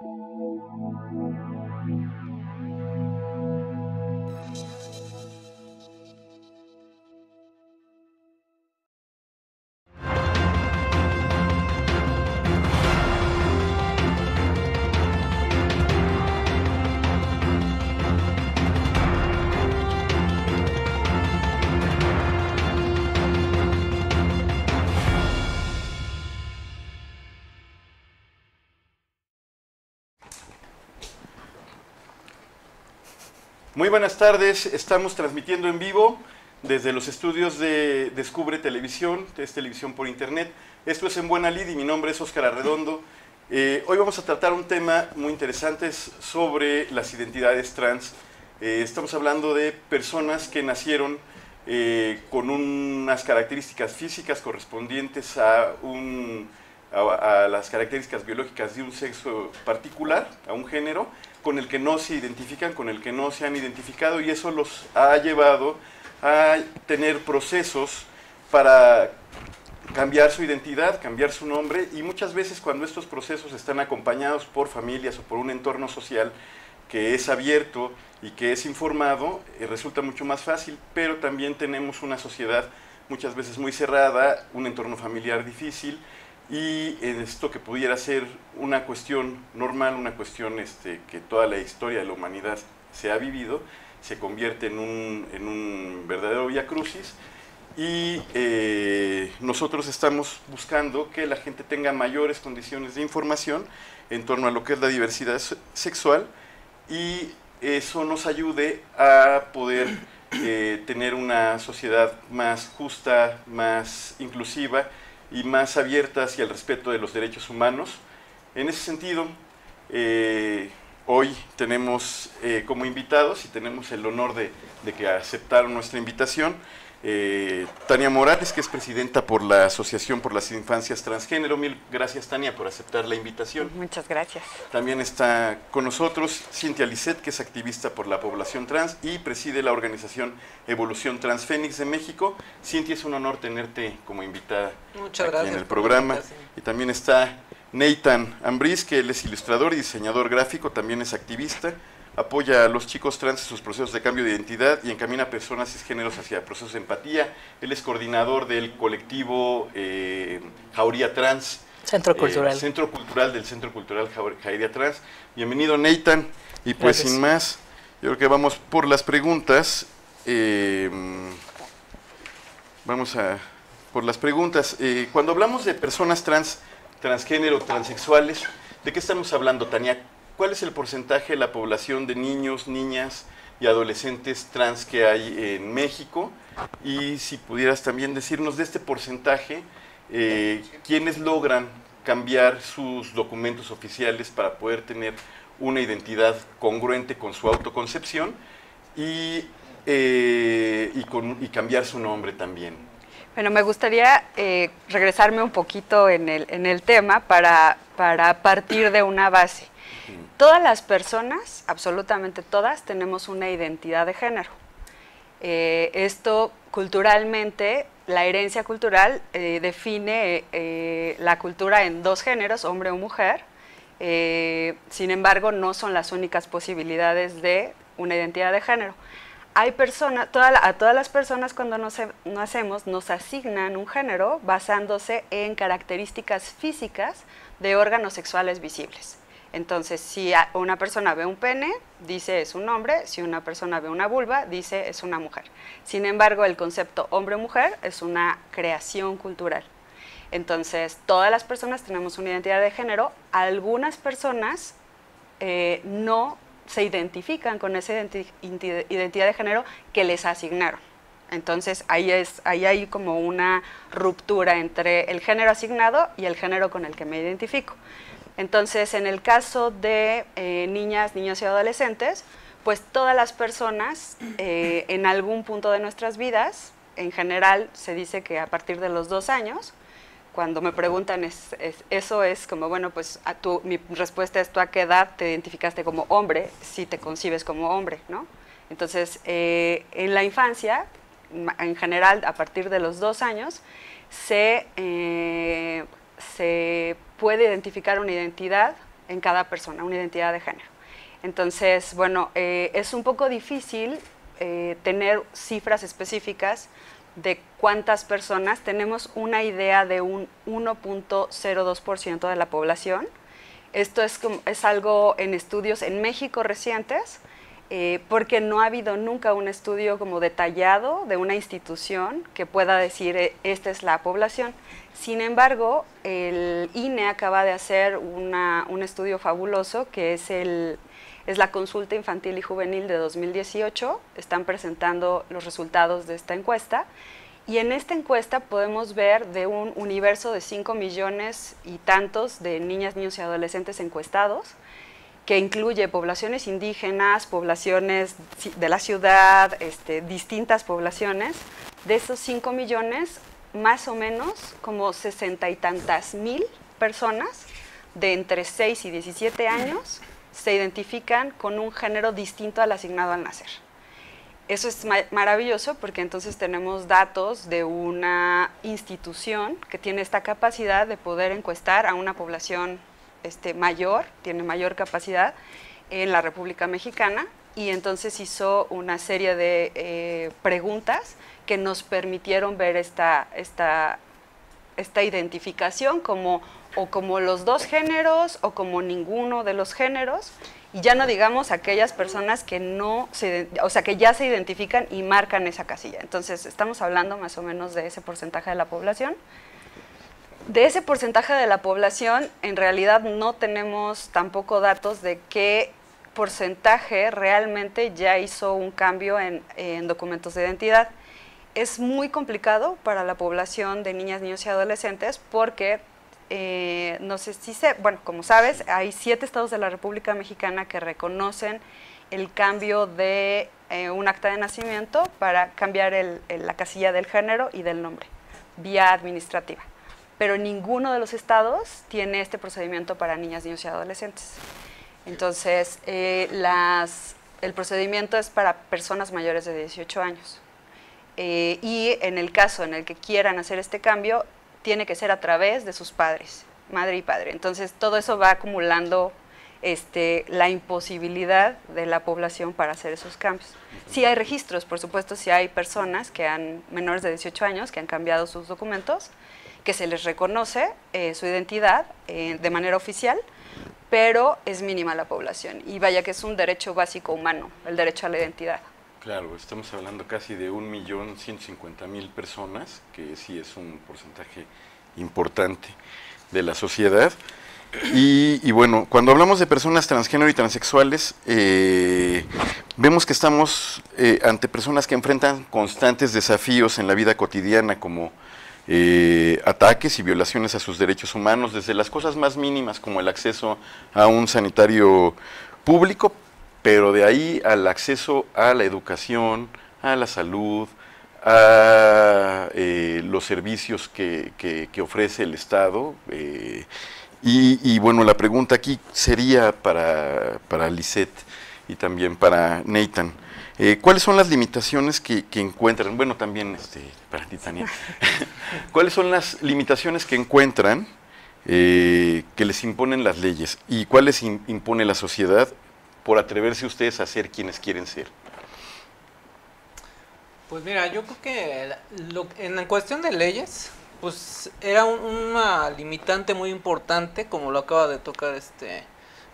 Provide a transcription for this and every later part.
Thank you. Muy buenas tardes, estamos transmitiendo en vivo desde los estudios de Descubre Televisión, es televisión por internet. Esto es en Buena Lid y mi nombre es Óscar Arredondo. Eh, hoy vamos a tratar un tema muy interesante sobre las identidades trans. Eh, estamos hablando de personas que nacieron eh, con unas características físicas correspondientes a, un, a las características biológicas de un sexo particular, a un género, con el que no se identifican, con el que no se han identificado y eso los ha llevado a tener procesos para cambiar su identidad, cambiar su nombre y muchas veces cuando estos procesos están acompañados por familias o por un entorno social que es abierto y que es informado, eh, resulta mucho más fácil, pero también tenemos una sociedad muchas veces muy cerrada, un entorno familiar difícil y esto que pudiera ser una cuestión normal, una cuestión este, que toda la historia de la humanidad se ha vivido, se convierte en un, en un verdadero via crucis. Y eh, nosotros estamos buscando que la gente tenga mayores condiciones de información en torno a lo que es la diversidad sexual y eso nos ayude a poder eh, tener una sociedad más justa, más inclusiva y más abierta hacia el respeto de los derechos humanos. En ese sentido, eh, hoy tenemos eh, como invitados y tenemos el honor de, de que aceptaron nuestra invitación eh, Tania Morales, que es presidenta por la Asociación por las Infancias Transgénero. Mil gracias, Tania, por aceptar la invitación. Muchas gracias. También está con nosotros Cintia Lisset, que es activista por la población trans y preside la organización Evolución Transfénix de México. Cintia, es un honor tenerte como invitada aquí en el programa. Y también está Nathan Ambris, que él es ilustrador y diseñador gráfico, también es activista apoya a los chicos trans en sus procesos de cambio de identidad y encamina a personas cisgéneros hacia procesos de empatía. Él es coordinador del colectivo eh, Jauría Trans. Centro eh, Cultural. Centro Cultural del Centro Cultural Jauría Trans. Bienvenido, Nathan. Y pues sin más, yo creo que vamos por las preguntas. Eh, vamos a por las preguntas. cuando hablamos de personas trans, transgénero, transexuales, ¿de qué estamos hablando, Tania? ¿Cuál es el porcentaje de la población de niños, niñas y adolescentes trans que hay en México? Y si pudieras también decirnos de este porcentaje, eh, ¿quiénes logran cambiar sus documentos oficiales para poder tener una identidad congruente con su autoconcepción y, eh, cambiar su nombre también? Bueno, me gustaría eh, regresarme un poquito en el, en el tema para partir de una base. Todas las personas, absolutamente todas, tenemos una identidad de género. Eh, esto culturalmente, la herencia cultural eh, define eh, la cultura en dos géneros, hombre o mujer. sin embargo, no son las únicas posibilidades de una identidad de género. Hay personas, a todas las personas cuando nos nacemos nos asignan un género basándose en características físicas de órganos sexuales visibles. Entonces, si una persona ve un pene, dice es un hombre, si una persona ve una vulva, dice es una mujer. Sin embargo, el concepto hombre-mujer es una creación cultural. Entonces, todas las personas tenemos una identidad de género, algunas personas eh, no se identifican con esa identidad de género que les asignaron. Entonces, ahí, es, ahí hay como una ruptura entre el género asignado y el género con el que me identifico. Entonces, en el caso de eh, niñas, niños y adolescentes, pues todas las personas eh, en algún punto de nuestras vidas, en general se dice que a partir de los dos años, cuando me preguntan eso es como, bueno, pues mi respuesta es tú a qué edad te identificaste como hombre, si te concibes como hombre, ¿no? Entonces, eh, en la infancia, en general, a partir de los dos años, se, se puede identificar una identidad en cada persona, una identidad de género. Entonces, bueno, eh, es un poco difícil eh, tener cifras específicas de cuántas personas. Tenemos una idea de un 1.02% de la población. Esto es, es algo en estudios en México recientes, eh, porque no ha habido nunca un estudio como detallado de una institución que pueda decir esta es la población. Sin embargo, el INE acaba de hacer un estudio fabuloso que es la consulta infantil y juvenil de 2018. Están presentando los resultados de esta encuesta. Y en esta encuesta podemos ver de un universo de 5 millones y tantos de niñas, niños y adolescentes encuestados, que incluye poblaciones indígenas, poblaciones de la ciudad, este, distintas poblaciones. De esos 5 millones, más o menos como sesenta y tantas mil personas de entre 6 y 17 años se identifican con un género distinto al asignado al nacer. Eso es maravilloso porque entonces tenemos datos de una institución que tiene esta capacidad de poder encuestar a una población este, mayor, tiene mayor capacidad en la República Mexicana y entonces hizo una serie de eh, preguntas que nos permitieron ver esta, esta, esta identificación como o como los dos géneros o como ninguno de los géneros y ya no digamos aquellas personas que no se, o sea, que ya se identifican y marcan esa casilla. Entonces, estamos hablando más o menos de ese porcentaje de la población. De ese porcentaje de la población, en realidad no tenemos tampoco datos de qué porcentaje realmente ya hizo un cambio en, en documentos de identidad. Es muy complicado para la población de niñas, niños y adolescentes porque eh, no sé si sé, bueno, como sabes, hay siete estados de la República Mexicana que reconocen el cambio de eh, un acta de nacimiento para cambiar la casilla del género y del nombre, vía administrativa. Pero ninguno de los estados tiene este procedimiento para niñas, niños y adolescentes. Entonces, eh, el procedimiento es para personas mayores de 18 años. Y en el caso en el que quieran hacer este cambio, tiene que ser a través de sus padres, madre y padre. Entonces todo eso va acumulando este, la imposibilidad de la población para hacer esos cambios. Sí hay registros, por supuesto, sí hay personas que han, menores de 18 años, que han cambiado sus documentos, que se les reconoce eh, su identidad eh, de manera oficial, pero es mínima la población. Y vaya que es un derecho básico humano, el derecho a la identidad. Claro, estamos hablando casi de 1.150.000 personas, que sí es un porcentaje importante de la sociedad. Y, bueno, cuando hablamos de personas transgénero y transexuales, eh, vemos que estamos eh, ante personas que enfrentan constantes desafíos en la vida cotidiana, como eh, ataques y violaciones a sus derechos humanos, desde las cosas más mínimas como el acceso a un sanitario público, pero de ahí al acceso a la educación, a la salud, a eh, los servicios que, ofrece el Estado. Eh, y, bueno, la pregunta aquí sería para, para Lisette y también para Nathan. Eh, ¿Cuáles son las limitaciones que, encuentran? Bueno, también este, para ti, ¿Cuáles son las limitaciones que encuentran que les imponen las leyes y cuáles impone la sociedad por atreverse ustedes a ser quienes quieren ser? Pues mira, yo creo que en la cuestión de leyes, pues era una limitante muy importante, como lo acaba de tocar este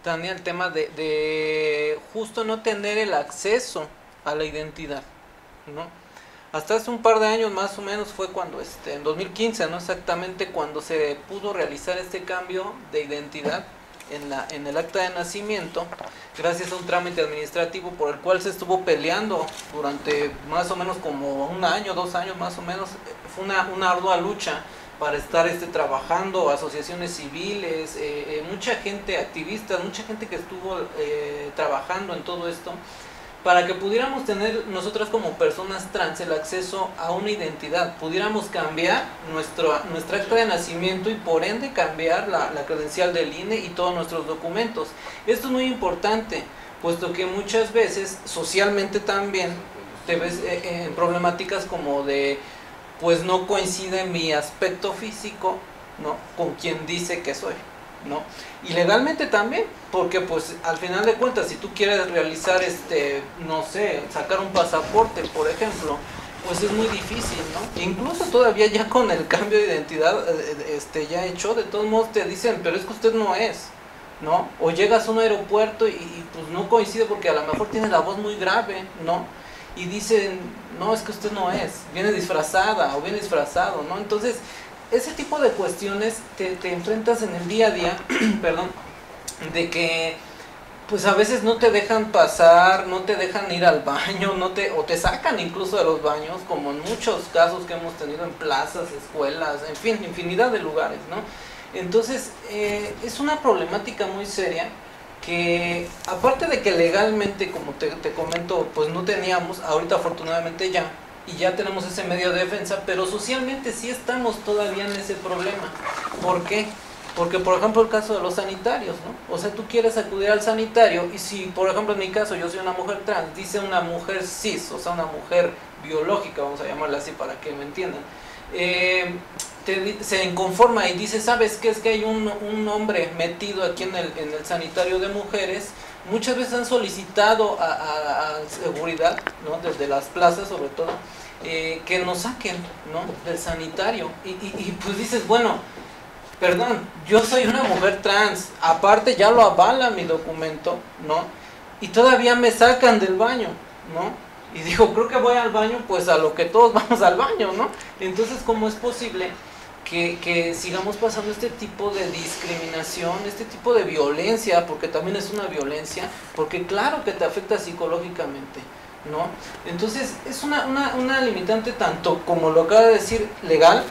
también el tema de, de, justo no tener el acceso a la identidad, ¿no? Hasta hace un par de años más o menos fue cuando, este, en 2015, ¿no? Exactamente cuando se pudo realizar este cambio de identidad en, la, en el acta de nacimiento gracias a un trámite administrativo por el cual se estuvo peleando durante más o menos como un año, dos años más o menos. Fue una, una ardua lucha para estar este, trabajando, asociaciones civiles, eh, eh, mucha gente activista, mucha gente que estuvo eh, trabajando en todo esto para que pudiéramos tener nosotras como personas trans el acceso a una identidad, pudiéramos cambiar nuestro, nuestra acta de nacimiento y por ende cambiar la, credencial del INE y todos nuestros documentos. Esto es muy importante, puesto que muchas veces socialmente también te ves eh, en problemáticas como de, pues no coincide mi aspecto físico ¿no? con quien dice que soy. ¿No? Y legalmente también, porque pues al final de cuentas, si tú quieres realizar, este, no sé, sacar un pasaporte, por ejemplo, pues es muy difícil, ¿no? incluso todavía ya con el cambio de identidad, eh, este, ya hecho, de todos modos te dicen, pero es que usted no es, ¿no? O llegas a un aeropuerto y, pues no coincide porque a lo mejor tiene la voz muy grave, ¿no? Y dicen, no, es que usted no es, viene disfrazada o viene disfrazado, ¿no? Entonces, ese tipo de cuestiones te, te enfrentas en el día a día, perdón, de que pues a veces no te dejan pasar, no te dejan ir al baño, no te, o te sacan incluso de los baños, como en muchos casos que hemos tenido en plazas, escuelas, en fin, infinidad de lugares, ¿no? Entonces, eh, es una problemática muy seria que, aparte de que legalmente, como te, te comento, pues no teníamos, ahorita afortunadamente ya, y ya tenemos ese medio de defensa, pero socialmente sí estamos todavía en ese problema. ¿Por qué? Porque, por ejemplo, el caso de los sanitarios, ¿no? O sea, tú quieres acudir al sanitario y si, por ejemplo, en mi caso, yo soy una mujer trans, dice una mujer cis, o sea, una mujer biológica, vamos a llamarla así para que me entiendan, eh, se inconforma y dice, ¿sabes qué? Es que hay un, un hombre metido aquí en el, en el sanitario de mujeres. Muchas veces han solicitado a, seguridad, ¿no? Desde las plazas sobre todo, eh, que nos saquen, ¿no? Del sanitario. Y, y, pues dices, bueno, perdón, yo soy una mujer trans, aparte ya lo avala mi documento, ¿no? Y todavía me sacan del baño, ¿no? Y dijo, creo que voy al baño, pues a lo que todos vamos al baño, ¿no? Entonces, ¿cómo es posible que, sigamos pasando este tipo de discriminación, este tipo de violencia, porque también es una violencia, porque claro que te afecta psicológicamente, ¿no? Entonces es una, una, limitante tanto como lo acaba de decir legal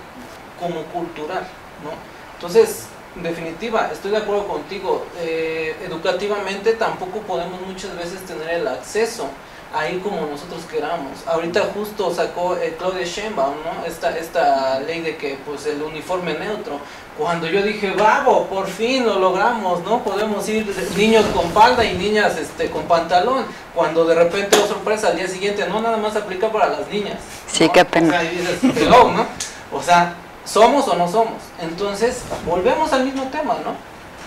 como cultural, ¿no? Entonces, en definitiva, estoy de acuerdo contigo, eh, educativamente tampoco podemos muchas veces tener el acceso ahí como nosotros queramos. Ahorita justo sacó eh, Claudia Sheinbaum, ¿no? Esta, esta ley de que pues el uniforme neutro. Cuando yo dije, bravo, por fin lo logramos, ¿no? Podemos ir niños con falda y niñas este, con pantalón. Cuando de repente, oh sorpresa, al día siguiente, no, nada más aplica para las niñas. Sí, qué pena. ¿no? O sea, ¿somos o no somos? Entonces, volvemos al mismo tema, ¿no?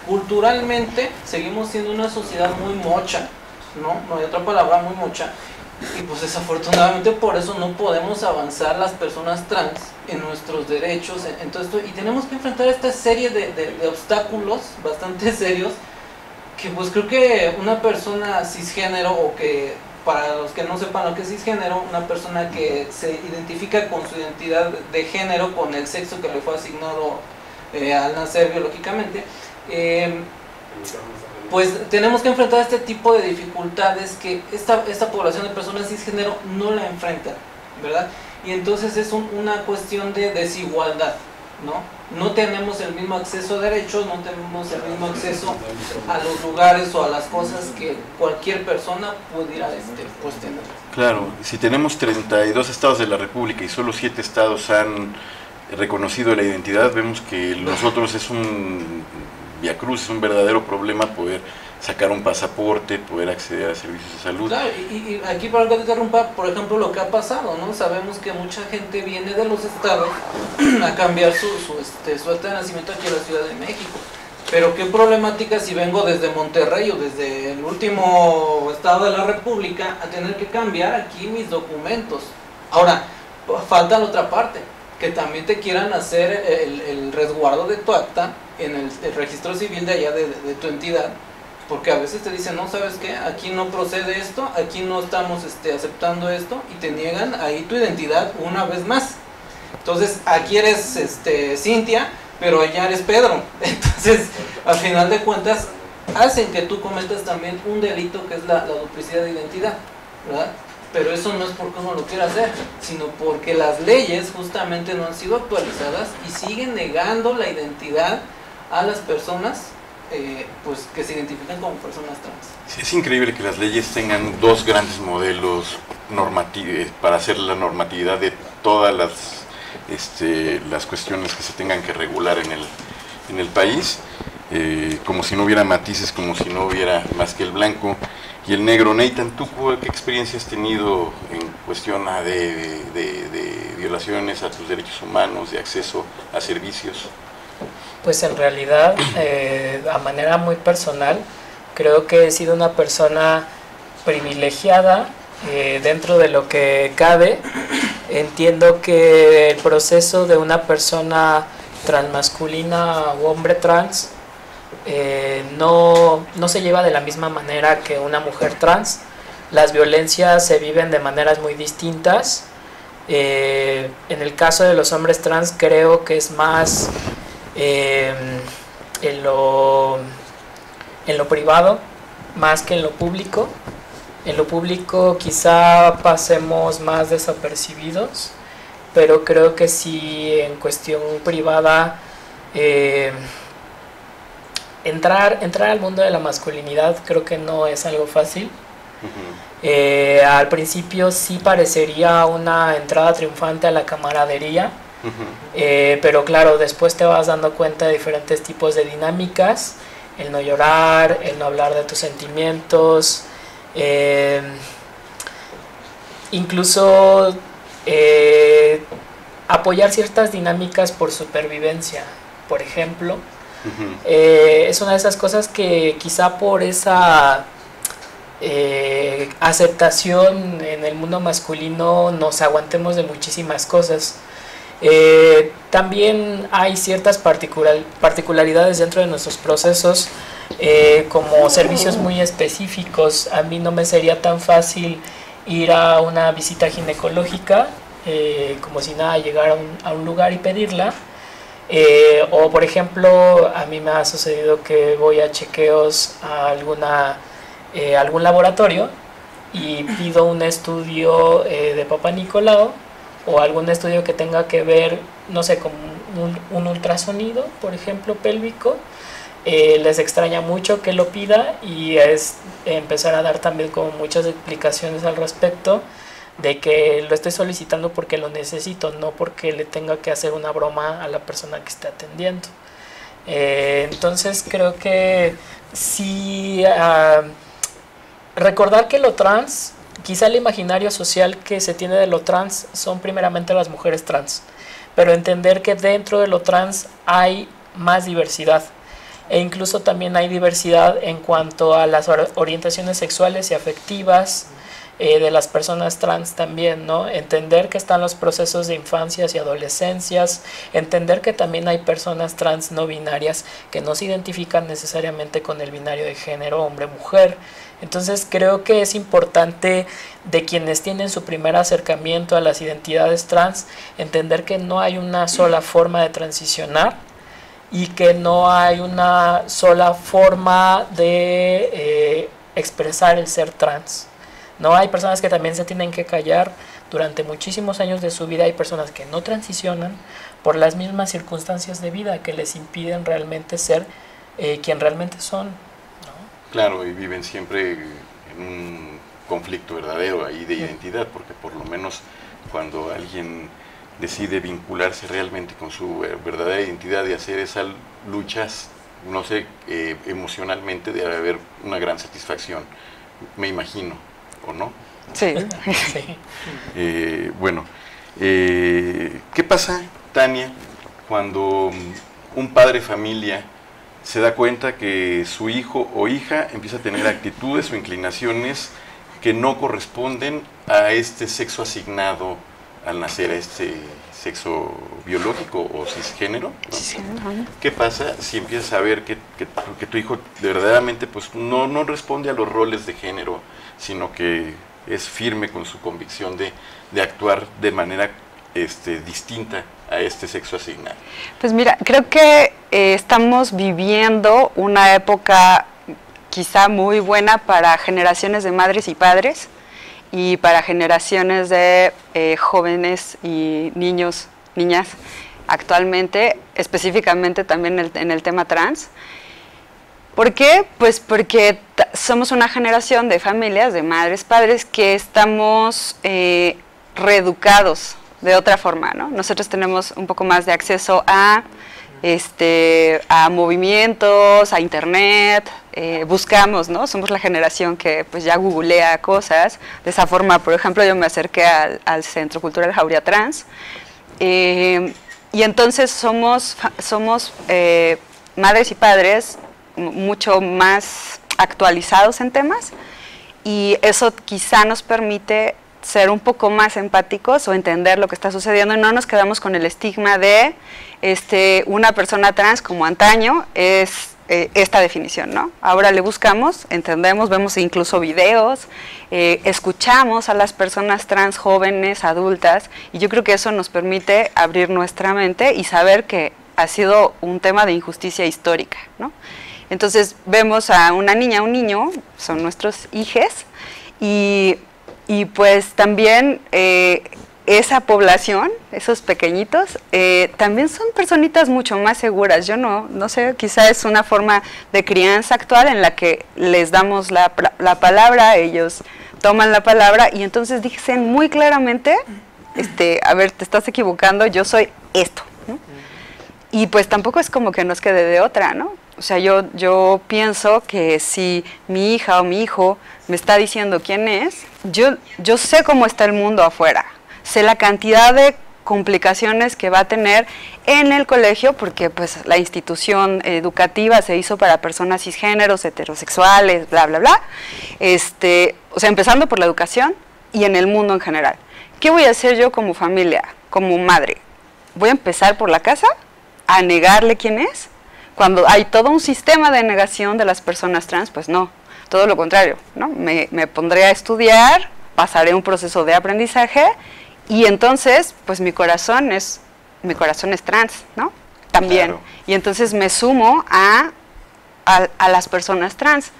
Culturalmente seguimos siendo una sociedad muy mocha, ¿no? No hay otra palabra muy mucha. Y pues desafortunadamente por eso no podemos avanzar las personas trans en nuestros derechos. Entonces, y tenemos que enfrentar esta serie de, de, obstáculos bastante serios que pues creo que una persona cisgénero o que para los que no sepan lo que es cisgénero, una persona que se identifica con su identidad de género, con el sexo que le fue asignado eh, al nacer biológicamente, eh, pues tenemos que enfrentar este tipo de dificultades que esta, esta población de personas cisgénero no la enfrenta, ¿verdad? Y entonces es una cuestión de desigualdad, ¿no? No tenemos el mismo acceso a derechos, no tenemos el mismo acceso a los lugares o a las cosas que cualquier persona pudiera este, pues, tener. Claro, si tenemos 32 estados de la República y solo 7 estados han reconocido la identidad, vemos que los otros es un Via Cruz es un verdadero problema poder sacar un pasaporte, poder acceder a servicios de salud. Claro, y, aquí para que interrumpa, por ejemplo, lo que ha pasado, ¿no? Sabemos que mucha gente viene de los estados a cambiar su, su, este, su acta de nacimiento aquí a la Ciudad de México. Pero qué problemática si vengo desde Monterrey o desde el último estado de la República a tener que cambiar aquí mis documentos. Ahora, falta la otra parte, que también te quieran hacer el, el resguardo de tu acta en el, registro civil de allá de, tu entidad, porque a veces te dicen, no, ¿sabes qué? Aquí no procede esto, aquí no estamos este, aceptando esto, y te niegan ahí tu identidad una vez más. Entonces, aquí eres este, Cintia, pero allá eres Pedro. Entonces, al final de cuentas, hacen que tú cometas también un delito que es la, la duplicidad de identidad, ¿verdad? Pero eso no es porque uno lo quiera hacer, sino porque las leyes justamente no han sido actualizadas y siguen negando la identidad a las personas eh, pues que se identifican como personas trans. es increíble que las leyes tengan dos grandes modelos normativos para hacer la normatividad de todas las, este, las cuestiones que se tengan que regular en el, en el país, eh, como si no hubiera matices, como si no hubiera más que el blanco y el negro. Nathan, ¿tú qué experiencia has tenido en cuestión de, de violaciones a tus derechos humanos, de acceso a servicios? Pues en realidad, eh, a manera muy personal, creo que he sido una persona privilegiada eh, dentro de lo que cabe. Entiendo que el proceso de una persona transmasculina o hombre trans eh, no, no se lleva de la misma manera que una mujer trans. Las violencias se viven de maneras muy distintas. en el caso de los hombres trans creo que es más Em, en, lo, en lo privado más que en lo público. En lo público quizá pasemos más desapercibidos, pero creo que si en cuestión privada em, entrar, entrar al mundo de la masculinidad creo que no es algo fácil. Eh, al principio sí parecería una entrada triunfante a la camaradería, eh, pero claro, después te vas dando cuenta de diferentes tipos de dinámicas, el no llorar, el no hablar de tus sentimientos, eh, incluso eh, apoyar ciertas dinámicas por supervivencia, por ejemplo. es una de esas cosas que quizá por esa aceptación en el mundo masculino nos aguantemos de muchísimas cosas. Eh, también hay ciertas particularidades dentro de nuestros procesos, eh, como servicios muy específicos. A mí no me sería tan fácil ir a una visita ginecológica, eh, como si nada, llegar a un, lugar y pedirla. o por ejemplo, a mí me ha sucedido que voy a chequeos a alguna, algún laboratorio y pido un estudio de Papa Nicolau o algún estudio que tenga que ver, no sé, con un, ultrasonido, por ejemplo, pélvico, eh, les extraña mucho que lo pida y es empezar a dar también como muchas explicaciones al respecto de que lo estoy solicitando porque lo necesito, no porque le tenga que hacer una broma a la persona que esté atendiendo. Eh, entonces creo que sí, ah, recordar que lo trans Quizá el imaginario social que se tiene de lo trans son primeramente las mujeres trans, pero entender que dentro de lo trans hay más diversidad e incluso también hay diversidad en cuanto a las orientaciones sexuales y afectivas eh, de las personas trans también, ¿no? Entender que están los procesos de infancias y adolescencias, entender que también hay personas trans no binarias que no se identifican necesariamente con el binario de género hombre-mujer, entonces creo que es importante de quienes tienen su primer acercamiento a las identidades trans entender que no hay una sola forma de transicionar y que no hay una sola forma de eh, expresar el ser trans. No hay personas que también se tienen que callar durante muchísimos años de su vida, hay personas que no transicionan por las mismas circunstancias de vida que les impiden realmente ser eh, quien realmente son. Claro, y viven siempre en un conflicto verdadero ahí de identidad, porque por lo menos cuando alguien decide vincularse realmente con su eh, verdadera identidad y hacer esas luchas, no sé, eh, emocionalmente debe haber una gran satisfacción, me imagino, ¿o no? Sí. Eh, bueno, ¿qué pasa, Tania, cuando un padre familia se da cuenta que su hijo o hija empieza a tener actitudes o inclinaciones que no corresponden a este sexo asignado al nacer, a este sexo biológico o cisgénero. ¿Qué pasa si empiezas a ver que, que, tu hijo verdaderamente pues, no, no responde a los roles de género, sino que es firme con su convicción de, de actuar de manera este, distinta a este sexo asignado? Pues mira, creo que eh, estamos viviendo una época quizá muy buena para generaciones de madres y padres y para generaciones de eh, jóvenes y niños, niñas actualmente, específicamente también en el, tema trans. ¿Por qué? Pues porque somos una generación de familias, de madres, padres, que estamos eh, reeducados de otra forma, ¿no? Nosotros tenemos un poco más de acceso a, este, a movimientos, a internet, eh, buscamos, ¿no? Somos la generación que pues ya googlea cosas. De esa forma, por ejemplo, yo me acerqué al, Centro Cultural Jauría Trans. Eh, y entonces somos, somos eh, madres y padres mucho más actualizados en temas y eso quizá nos permite ser un poco más empáticos o entender lo que está sucediendo y no nos quedamos con el estigma de este, una persona trans como antaño es eh, esta definición, ¿no? Ahora le buscamos, entendemos, vemos incluso videos, eh, escuchamos a las personas trans jóvenes, adultas, y yo creo que eso nos permite abrir nuestra mente y saber que ha sido un tema de injusticia histórica, ¿no? Entonces vemos a una niña, un niño, son nuestros hijes, y, y pues también eh, esa población, esos pequeñitos, eh, también son personitas mucho más seguras. Yo no, no sé, quizá es una forma de crianza actual en la que les damos la, la palabra, ellos toman la palabra y entonces dicen muy claramente, este, a ver, te estás equivocando, yo soy esto. Y pues tampoco es como que nos quede de otra, ¿no? O sea, yo, yo pienso que si mi hija o mi hijo me está diciendo quién es, yo, yo sé cómo está el mundo afuera sé la cantidad de complicaciones que va a tener en el colegio, porque pues la institución educativa se hizo para personas cisgéneros, heterosexuales, bla, bla, bla. Este, o sea, empezando por la educación y en el mundo en general. ¿Qué voy a hacer yo como familia, como madre? ¿Voy a empezar por la casa a negarle quién es? Cuando hay todo un sistema de negación de las personas trans, pues no, todo lo contrario, ¿no? Me, me pondré a estudiar, pasaré un proceso de aprendizaje y entonces, pues mi corazón es, mi corazón es trans, ¿no? También. Y entonces me sumo a, a, las personas trans.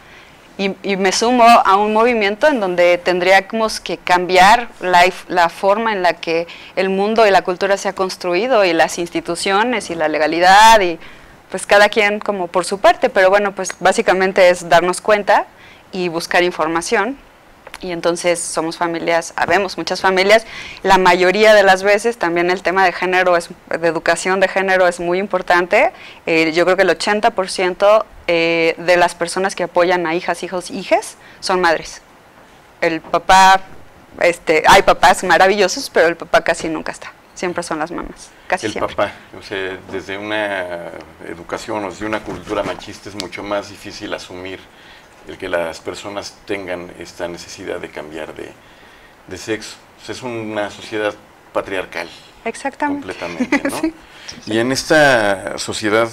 Y, y, me sumo a un movimiento en donde tendríamos que cambiar la, la, forma en la que el mundo y la cultura se ha construido y las instituciones y la legalidad y pues cada quien como por su parte, pero bueno, pues básicamente es darnos cuenta y buscar información. Y entonces somos familias, habemos muchas familias, la mayoría de las veces también el tema de género, es, de educación de género es muy importante, eh, yo creo que el 80% eh, de las personas que apoyan a hijas, hijos, hijes son madres. El papá, este, hay papás maravillosos, pero el papá casi nunca está, siempre son las mamás. Casi el siempre. papá, o sea, desde una educación o desde una cultura machista es mucho más difícil asumir el que las personas tengan esta necesidad de cambiar de, sexo. es una sociedad patriarcal. Exactamente. Completamente, ¿no? Y en esta sociedad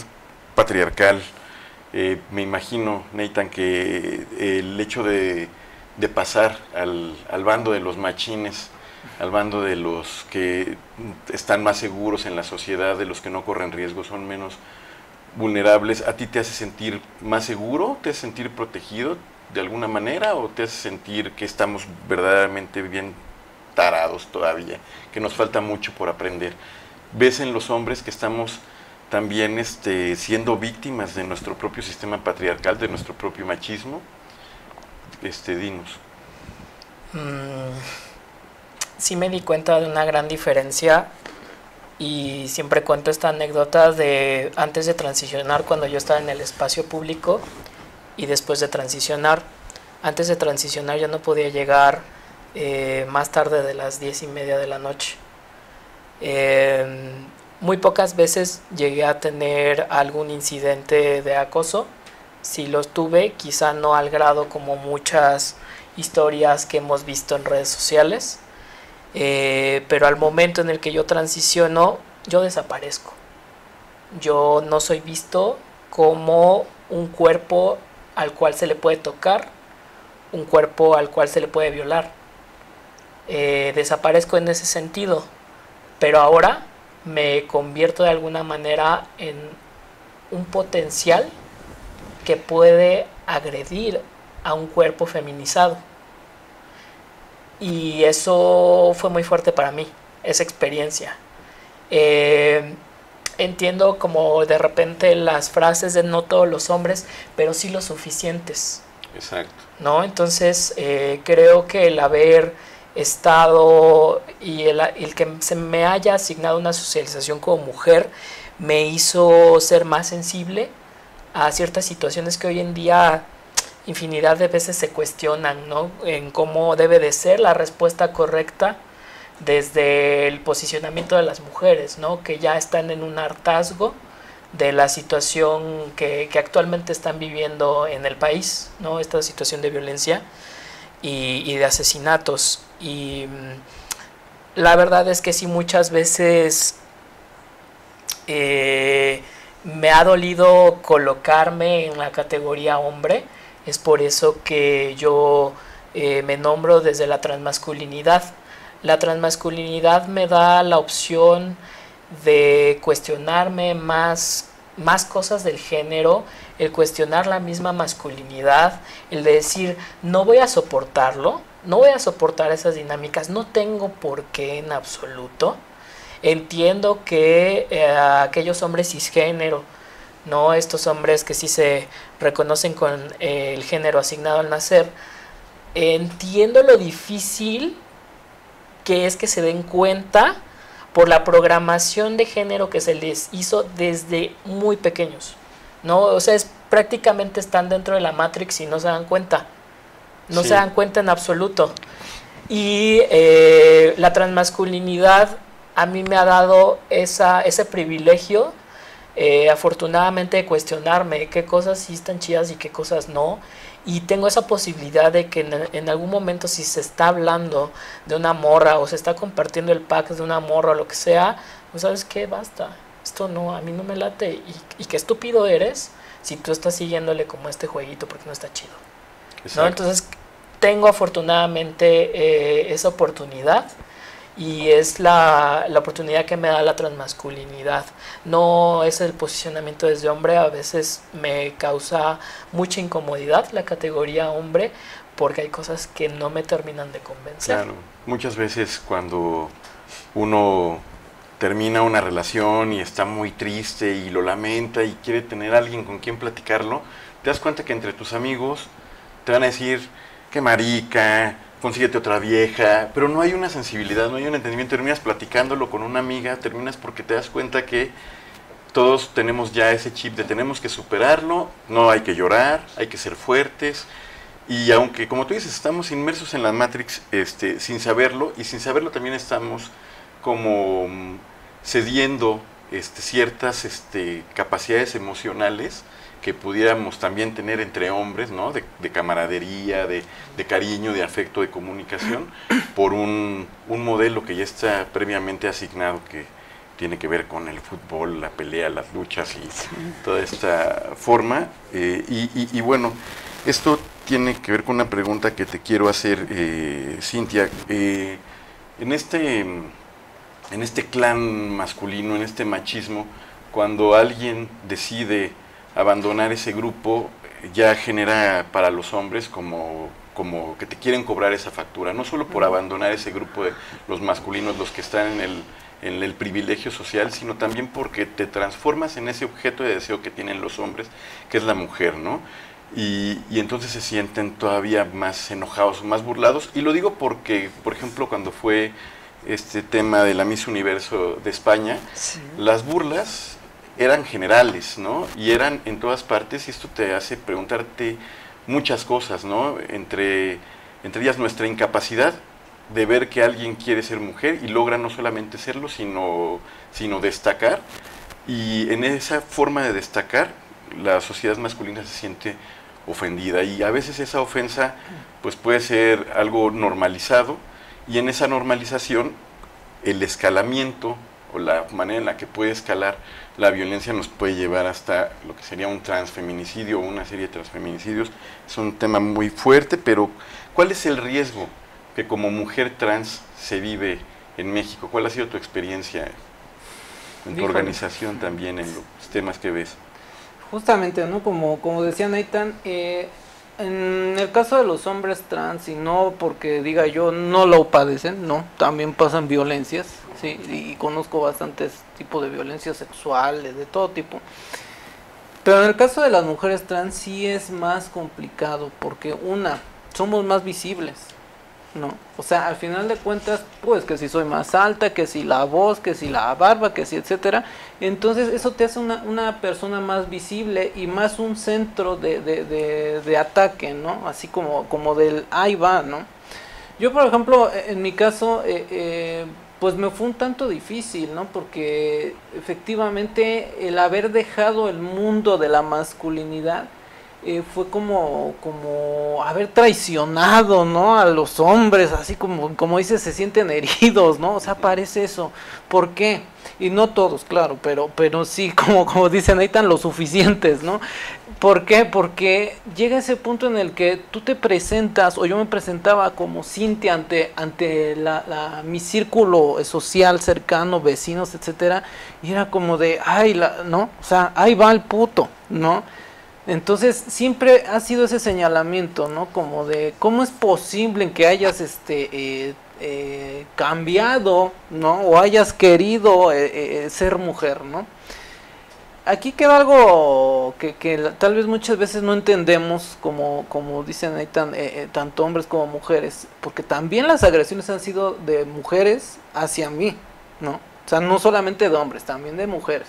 patriarcal, eh, me imagino, Nathan, que el hecho de, pasar al, al, bando de los machines, al bando de los que están más seguros en la sociedad, de los que no corren riesgo, son menos vulnerables, ¿a ti te hace sentir más seguro? ¿Te hace sentir protegido de alguna manera? ¿O te hace sentir que estamos verdaderamente bien tarados todavía? Que nos falta mucho por aprender. ¿Ves en los hombres que estamos también este, siendo víctimas de nuestro propio sistema patriarcal, de nuestro propio machismo? Este, dinos. Mm, sí me di cuenta de una gran diferencia y siempre cuento esta anécdota de antes de transicionar cuando yo estaba en el espacio público y después de transicionar. Antes de transicionar ya no podía llegar eh, más tarde de las diez y media de la noche. Em, muy pocas veces llegué a tener algún incidente de acoso. Si los tuve, quizá no al grado como muchas historias que hemos visto en redes sociales eh, pero al momento en el que yo transiciono, yo desaparezco. Yo no soy visto como un cuerpo al cual se le puede tocar, un cuerpo al cual se le puede violar. Eh, desaparezco en ese sentido, pero ahora me convierto de alguna manera en un potencial que puede agredir a un cuerpo feminizado. Y eso fue muy fuerte para mí, esa experiencia. Eh, entiendo como de repente las frases de no todos los hombres, pero sí los suficientes. Exacto. ¿No? Entonces eh, creo que el haber estado y el, el, que se me haya asignado una socialización como mujer me hizo ser más sensible a ciertas situaciones que hoy en día infinidad de veces se cuestionan, ¿no? En cómo debe de ser la respuesta correcta desde el posicionamiento de las mujeres, ¿no? que ya están en un hartazgo de la situación que, actualmente están viviendo en el país, ¿no? esta situación de violencia y, de asesinatos. Y mm, la verdad es que sí muchas veces eh, me ha dolido colocarme en la categoría hombre, es por eso que yo eh, me nombro desde la transmasculinidad. La transmasculinidad me da la opción de cuestionarme más, más cosas del género, el cuestionar la misma masculinidad, el de decir, no voy a soportarlo, no voy a soportar esas dinámicas, no tengo por qué en absoluto. Entiendo que eh, aquellos hombres cisgénero, no estos hombres que sí se reconocen con eh, el género asignado al nacer, entiendo lo difícil que es que se den cuenta por la programación de género que se les hizo desde muy pequeños. ¿no? O sea, es, prácticamente están dentro de la Matrix y no se dan cuenta. No se dan cuenta en absoluto. Y eh, la transmasculinidad a mí me ha dado esa, ese privilegio, eh, afortunadamente, de cuestionarme qué cosas sí están chidas y qué cosas no. Y tengo esa posibilidad de que en, algún momento si se está hablando de una morra o se está compartiendo el pack de una morra o lo que sea, pues sabes qué, basta, esto no, a mí no me late. Y, y qué estúpido eres si tú estás siguiéndole como este jueguito porque no está chido. ¿No? Entonces tengo afortunadamente eh, esa oportunidad y es la, la, oportunidad que me da la transmasculinidad. No es el posicionamiento desde hombre, a veces me causa mucha incomodidad la categoría hombre porque hay cosas que no me terminan de convencer. Claro, muchas veces cuando uno termina una relación y está muy triste y lo lamenta y quiere tener a alguien con quien platicarlo, te das cuenta que entre tus amigos te van a decir que marica, consíguete otra vieja, pero no hay una sensibilidad, no hay un entendimiento, terminas platicándolo con una amiga, terminas porque te das cuenta que todos tenemos ya ese chip de tenemos que superarlo, no hay que llorar, hay que ser fuertes, y aunque como tú dices, estamos inmersos en la Matrix este, sin saberlo, y sin saberlo también estamos como mm, cediendo este, ciertas este, capacidades emocionales, que pudiéramos también tener entre hombres, ¿no? De, camaradería, de, cariño, de afecto, de comunicación, por un, modelo que ya está previamente asignado que tiene que ver con el fútbol, la pelea, las luchas y toda esta forma. Eh, y, bueno, esto tiene que ver con una pregunta que te quiero hacer, eh, Cintia. Eh, en, este, en este clan masculino, en este machismo, cuando alguien decide abandonar ese grupo ya genera para los hombres como, como que te quieren cobrar esa factura, no solo por abandonar ese grupo de los masculinos, los que están en el, en el privilegio social, sino también porque te transformas en ese objeto de deseo que tienen los hombres, que es la mujer, ¿no? Y, y, entonces se sienten todavía más enojados, más burlados. Y lo digo porque, por ejemplo, cuando fue este tema de la Miss Universo de España, las burlas eran generales, ¿no? Y eran en todas partes y esto te hace preguntarte muchas cosas, ¿no? Entre, entre ellas nuestra incapacidad de ver que alguien quiere ser mujer y logra no solamente serlo, sino, sino destacar. Y en esa forma de destacar, la sociedad masculina se siente ofendida y a veces esa ofensa pues puede ser algo normalizado y en esa normalización el escalamiento o la manera en la que puede escalar la violencia nos puede llevar hasta lo que sería un transfeminicidio o una serie de transfeminicidios. Es un tema muy fuerte, pero ¿cuál es el riesgo que como mujer trans se vive en México? ¿Cuál ha sido tu experiencia en tu organización también, en los temas que ves? Justamente, ¿no? Como, como decía Nathan, eh, en el caso de los hombres trans, y no porque diga yo no lo padecen, no, también pasan violencias, sí, y conozco bastantes tipos de violencia sexual, de todo tipo. Pero en el caso de las mujeres trans sí es más complicado, porque una, somos más visibles, ¿no? O sea, al final de cuentas, pues que si soy más alta, que si la voz, que si la barba, que si etcétera, entonces eso te hace una, una persona más visible y más un centro de, de, de, ataque, ¿no? Así como, como del ahí va, ¿no? Yo, por ejemplo, en mi caso, eh, eh, pues me fue un tanto difícil, ¿no? Porque efectivamente el haber dejado el mundo de la masculinidad eh, fue como, como haber traicionado, ¿no? A los hombres, así como, como dices, se sienten heridos, ¿no? O sea, parece eso. ¿Por qué? Y no todos, claro, pero, pero sí, como, como dicen, ahí están los suficientes, ¿no? ¿Por qué? Porque llega ese punto en el que tú te presentas, o yo me presentaba como Cintia ante, ante la, la, mi círculo social cercano, vecinos, etcétera, y era como de, ay, la, ¿no? O sea, ahí va el puto, ¿no? Entonces siempre ha sido ese señalamiento, ¿no? Como de cómo es posible que hayas este eh, eh, cambiado, ¿no? O hayas querido eh, ser mujer, ¿no? Aquí queda algo que, que, tal vez muchas veces no entendemos, como, dicen ahí tan, tanto hombres como mujeres, porque también las agresiones han sido de mujeres hacia mí, ¿no? O sea, no solamente de hombres, también de mujeres.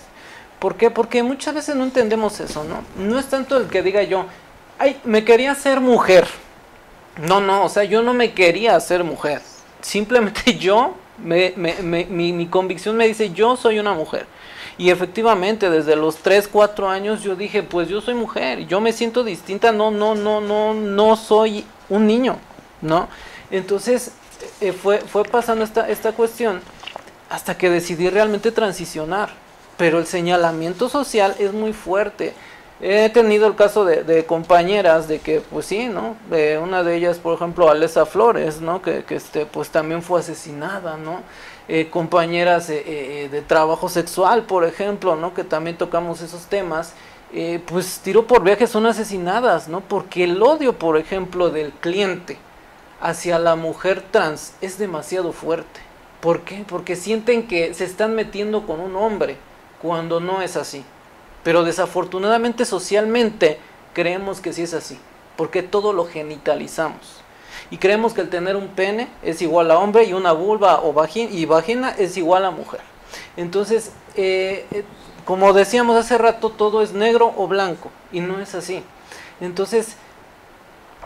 ¿Por qué? Porque muchas veces no entendemos eso, ¿no? No es tanto el que diga yo, ay, me quería ser mujer. No, no, o sea, yo no me quería ser mujer. Simplemente yo, me, me, me, mi, mi, convicción me dice, yo soy una mujer. Y efectivamente, desde los 3, 4 años yo dije, pues yo soy mujer, yo me siento distinta, no, no, no, no, no soy un niño, ¿no? Entonces, eh, fue, fue pasando esta, esta cuestión hasta que decidí realmente transicionar pero el señalamiento social es muy fuerte. He tenido el caso de, compañeras de que, pues sí, ¿no? De una de ellas, por ejemplo, Alesa Flores, ¿no? Que, que este, pues también fue asesinada, ¿no? Eh, compañeras eh, eh, de trabajo sexual, por ejemplo, ¿no? Que también tocamos esos temas, pues tiro por viaje son asesinadas, ¿no? Porque el odio, por ejemplo, del cliente hacia la mujer trans es demasiado fuerte. ¿Por qué? Porque sienten que se están metiendo con un hombre cuando no es así. Pero desafortunadamente socialmente creemos que sí es así, porque todo lo genitalizamos. Y creemos que el tener un pene es igual a hombre y una vulva o vagina, y vagina es igual a mujer. Entonces, eh, eh, como decíamos hace rato, todo es negro o blanco, y no es así. Entonces,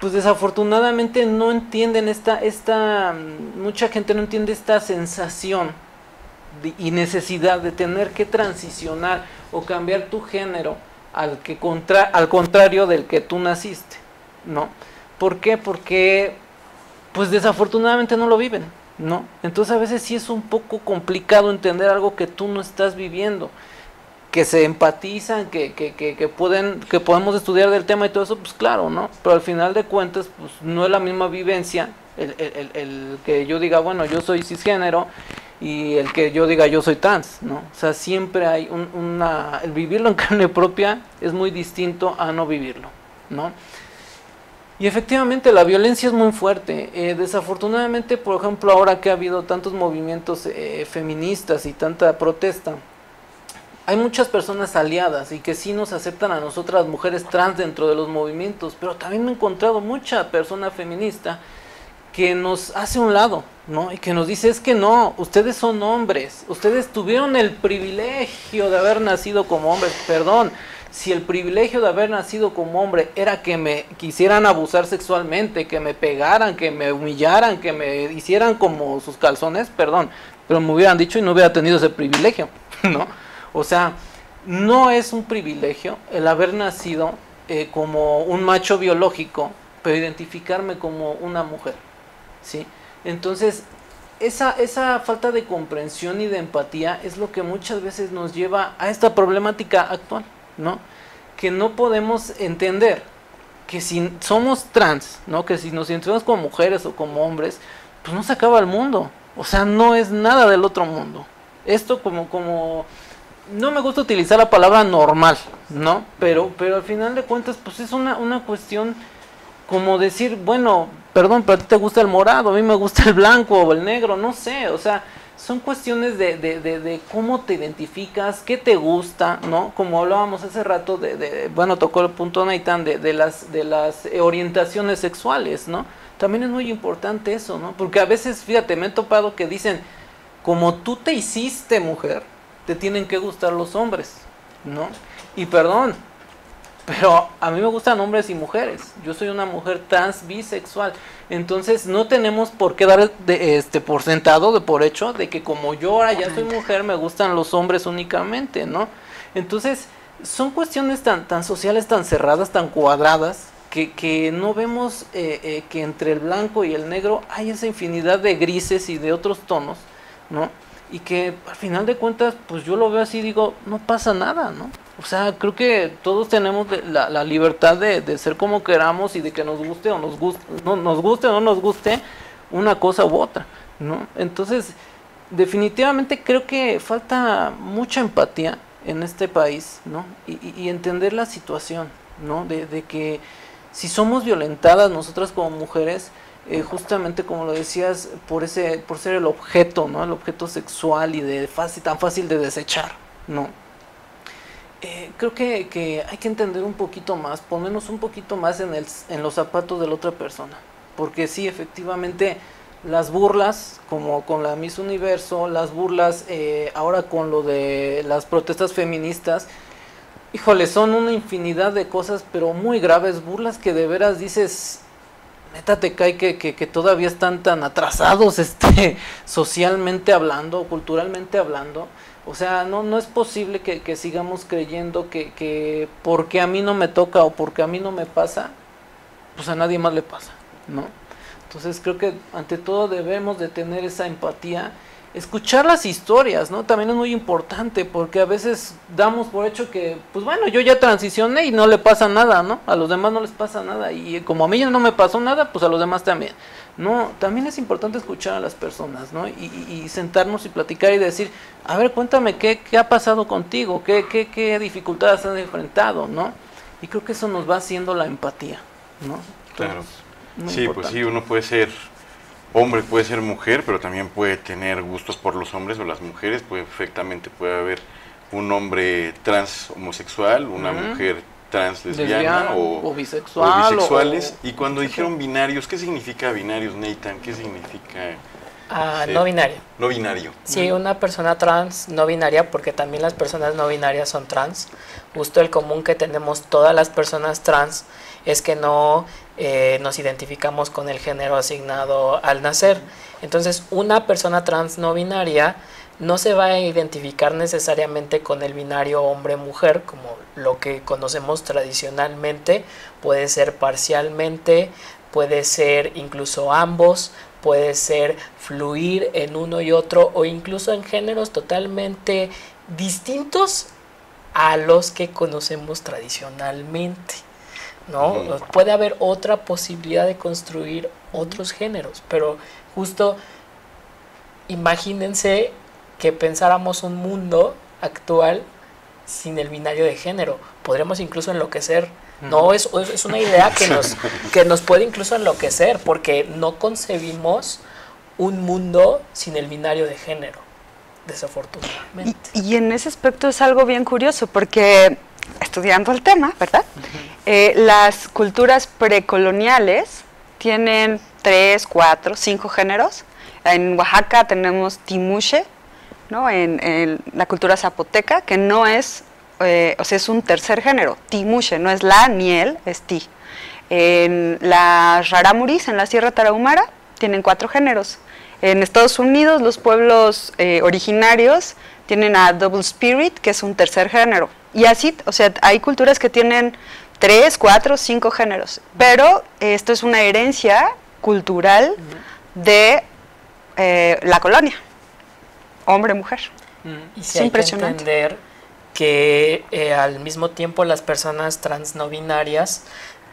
pues desafortunadamente no entienden esta, esta, mucha gente no entiende esta sensación y necesidad de tener que transicionar o cambiar tu género al, que contra, al contrario del que tú naciste, ¿no? ¿Por qué? Porque pues desafortunadamente no lo viven, ¿no? Entonces a veces sí es un poco complicado entender algo que tú no estás viviendo, que se empatizan, que, que, que, pueden, que podemos estudiar del tema y todo eso, pues claro, ¿no? Pero al final de cuentas, pues no es la misma vivencia el, el, el, el que yo diga, bueno, yo soy cisgénero y el que yo diga yo soy trans, ¿no? O sea, siempre hay un, una... El vivirlo en carne propia es muy distinto a no vivirlo, ¿no? Y efectivamente la violencia es muy fuerte. Eh, desafortunadamente, por ejemplo, ahora que ha habido tantos movimientos eh, feministas y tanta protesta, hay muchas personas aliadas y que sí nos aceptan a nosotras mujeres trans dentro de los movimientos, pero también me he encontrado mucha persona feminista que nos hace un lado, ¿no? Y que nos dice, es que no, ustedes son hombres, ustedes tuvieron el privilegio de haber nacido como hombres, perdón, si el privilegio de haber nacido como hombre era que me quisieran abusar sexualmente, que me pegaran, que me humillaran, que me hicieran como sus calzones, perdón, pero me hubieran dicho y no hubiera tenido ese privilegio, ¿no? O sea, no es un privilegio el haber nacido eh, como un macho biológico, pero identificarme como una mujer. ¿Sí? Entonces, esa, esa falta de comprensión y de empatía es lo que muchas veces nos lleva a esta problemática actual, ¿no? Que no podemos entender que si somos trans, ¿no? Que si nos identificamos como mujeres o como hombres, pues no se acaba el mundo. O sea, no es nada del otro mundo. Esto como, como, no me gusta utilizar la palabra normal, ¿no? Pero, pero al final de cuentas, pues es una, una cuestión como decir, bueno, perdón, pero a ti te gusta el morado, a mí me gusta el blanco o el negro, no sé, o sea, son cuestiones de, de, de, de cómo te identificas, qué te gusta, ¿no? Como hablábamos hace rato, de, bueno, tocó el punto Nathan, de, de, las, de las orientaciones sexuales, ¿no? También es muy importante eso, ¿no? Porque a veces, fíjate, me he topado que dicen, como tú te hiciste mujer, te tienen que gustar los hombres, ¿no? Y perdón, pero a mí me gustan hombres y mujeres. Yo soy una mujer trans bisexual. Entonces no tenemos por qué dar de, este por sentado, de por hecho, de que como yo ahora ya soy mujer, me gustan los hombres únicamente, ¿no? Entonces son cuestiones tan, tan sociales, tan cerradas, tan cuadradas, que, que no vemos eh, eh, que entre el blanco y el negro hay esa infinidad de grises y de otros tonos, ¿no? Y que al final de cuentas, pues yo lo veo así, digo, no pasa nada, ¿no? O sea, creo que todos tenemos la, la libertad de, de, ser como queramos y de que nos guste o nos guste, no, nos guste o no nos guste una cosa u otra, ¿no? Entonces, definitivamente creo que falta mucha empatía en este país, ¿no? Y, entender la situación, ¿no? De, que si somos violentadas nosotras como mujeres, eh, justamente como lo decías, por ese, por ser el objeto, ¿no? El objeto sexual y de fácil, tan fácil de desechar, ¿no? Eh, creo que, que, hay que entender un poquito más, ponernos un poquito más en, el, en los zapatos de la otra persona. Porque sí, efectivamente, las burlas, como con la Miss Universo, las burlas eh, ahora con lo de las protestas feministas, híjole, son una infinidad de cosas, pero muy graves, burlas que de veras dices, neta te cae que, que, todavía están tan atrasados este socialmente hablando, culturalmente hablando. O sea, no, no es posible que, que sigamos creyendo que, que porque a mí no me toca o porque a mí no me pasa, pues a nadie más le pasa, ¿no? Entonces creo que ante todo debemos de tener esa empatía, escuchar las historias, ¿no? También es muy importante porque a veces damos por hecho que, pues bueno, yo ya transicioné y no le pasa nada, ¿no? A los demás no les pasa nada y como a mí no me pasó nada, pues a los demás también. No, también es importante escuchar a las personas, ¿no? Y, y sentarnos y platicar y decir, a ver, cuéntame qué, qué ha pasado contigo, qué, qué, qué dificultades has enfrentado, ¿no? Y creo que eso nos va haciendo la empatía, ¿no? Entonces, claro. Sí, importante. pues sí, uno puede ser hombre, puede ser mujer, pero también puede tener gustos por los hombres o las mujeres, puede perfectamente puede haber un hombre trans homosexual, una uh -huh. mujer trans lesbiana, lesbiana o, o, bisexual, o bisexuales. O, y cuando dijeron binarios, ¿qué significa binarios, Nathan? ¿Qué significa? Ah, no binario. No binario. Sí, una persona trans no binaria, porque también las personas no binarias son trans. Justo el común que tenemos todas las personas trans es que no eh, nos identificamos con el género asignado al nacer. Entonces, una persona trans no binaria no se va a identificar necesariamente con el binario hombre-mujer, como lo que conocemos tradicionalmente, puede ser parcialmente, puede ser incluso ambos, puede ser fluir en uno y otro o incluso en géneros totalmente distintos a los que conocemos tradicionalmente. ¿no? Uh -huh. Puede haber otra posibilidad de construir otros géneros, pero justo imagínense que pensáramos un mundo actual sin el binario de género. Podríamos incluso enloquecer. No, es, es una idea que nos, que nos puede incluso enloquecer, porque no concebimos un mundo sin el binario de género, desafortunadamente. Y, y en ese aspecto es algo bien curioso, porque estudiando el tema, ¿verdad? Uh -huh. eh, las culturas precoloniales tienen tres, cuatro, cinco géneros. En Oaxaca tenemos timuche, ¿no? En, en la cultura zapoteca, que no es, eh, o sea, es un tercer género, timuche, no es la ni el, es ti. En las raramuris, en la Sierra Tarahumara, tienen cuatro géneros. En Estados Unidos, los pueblos eh, originarios tienen a Double Spirit, que es un tercer género. Y así, o sea, hay culturas que tienen tres, cuatro, cinco géneros, pero esto es una herencia cultural de eh, la colonia, hombre-mujer. Y si es hay impresionante. que entender que eh, al mismo tiempo las personas trans no binarias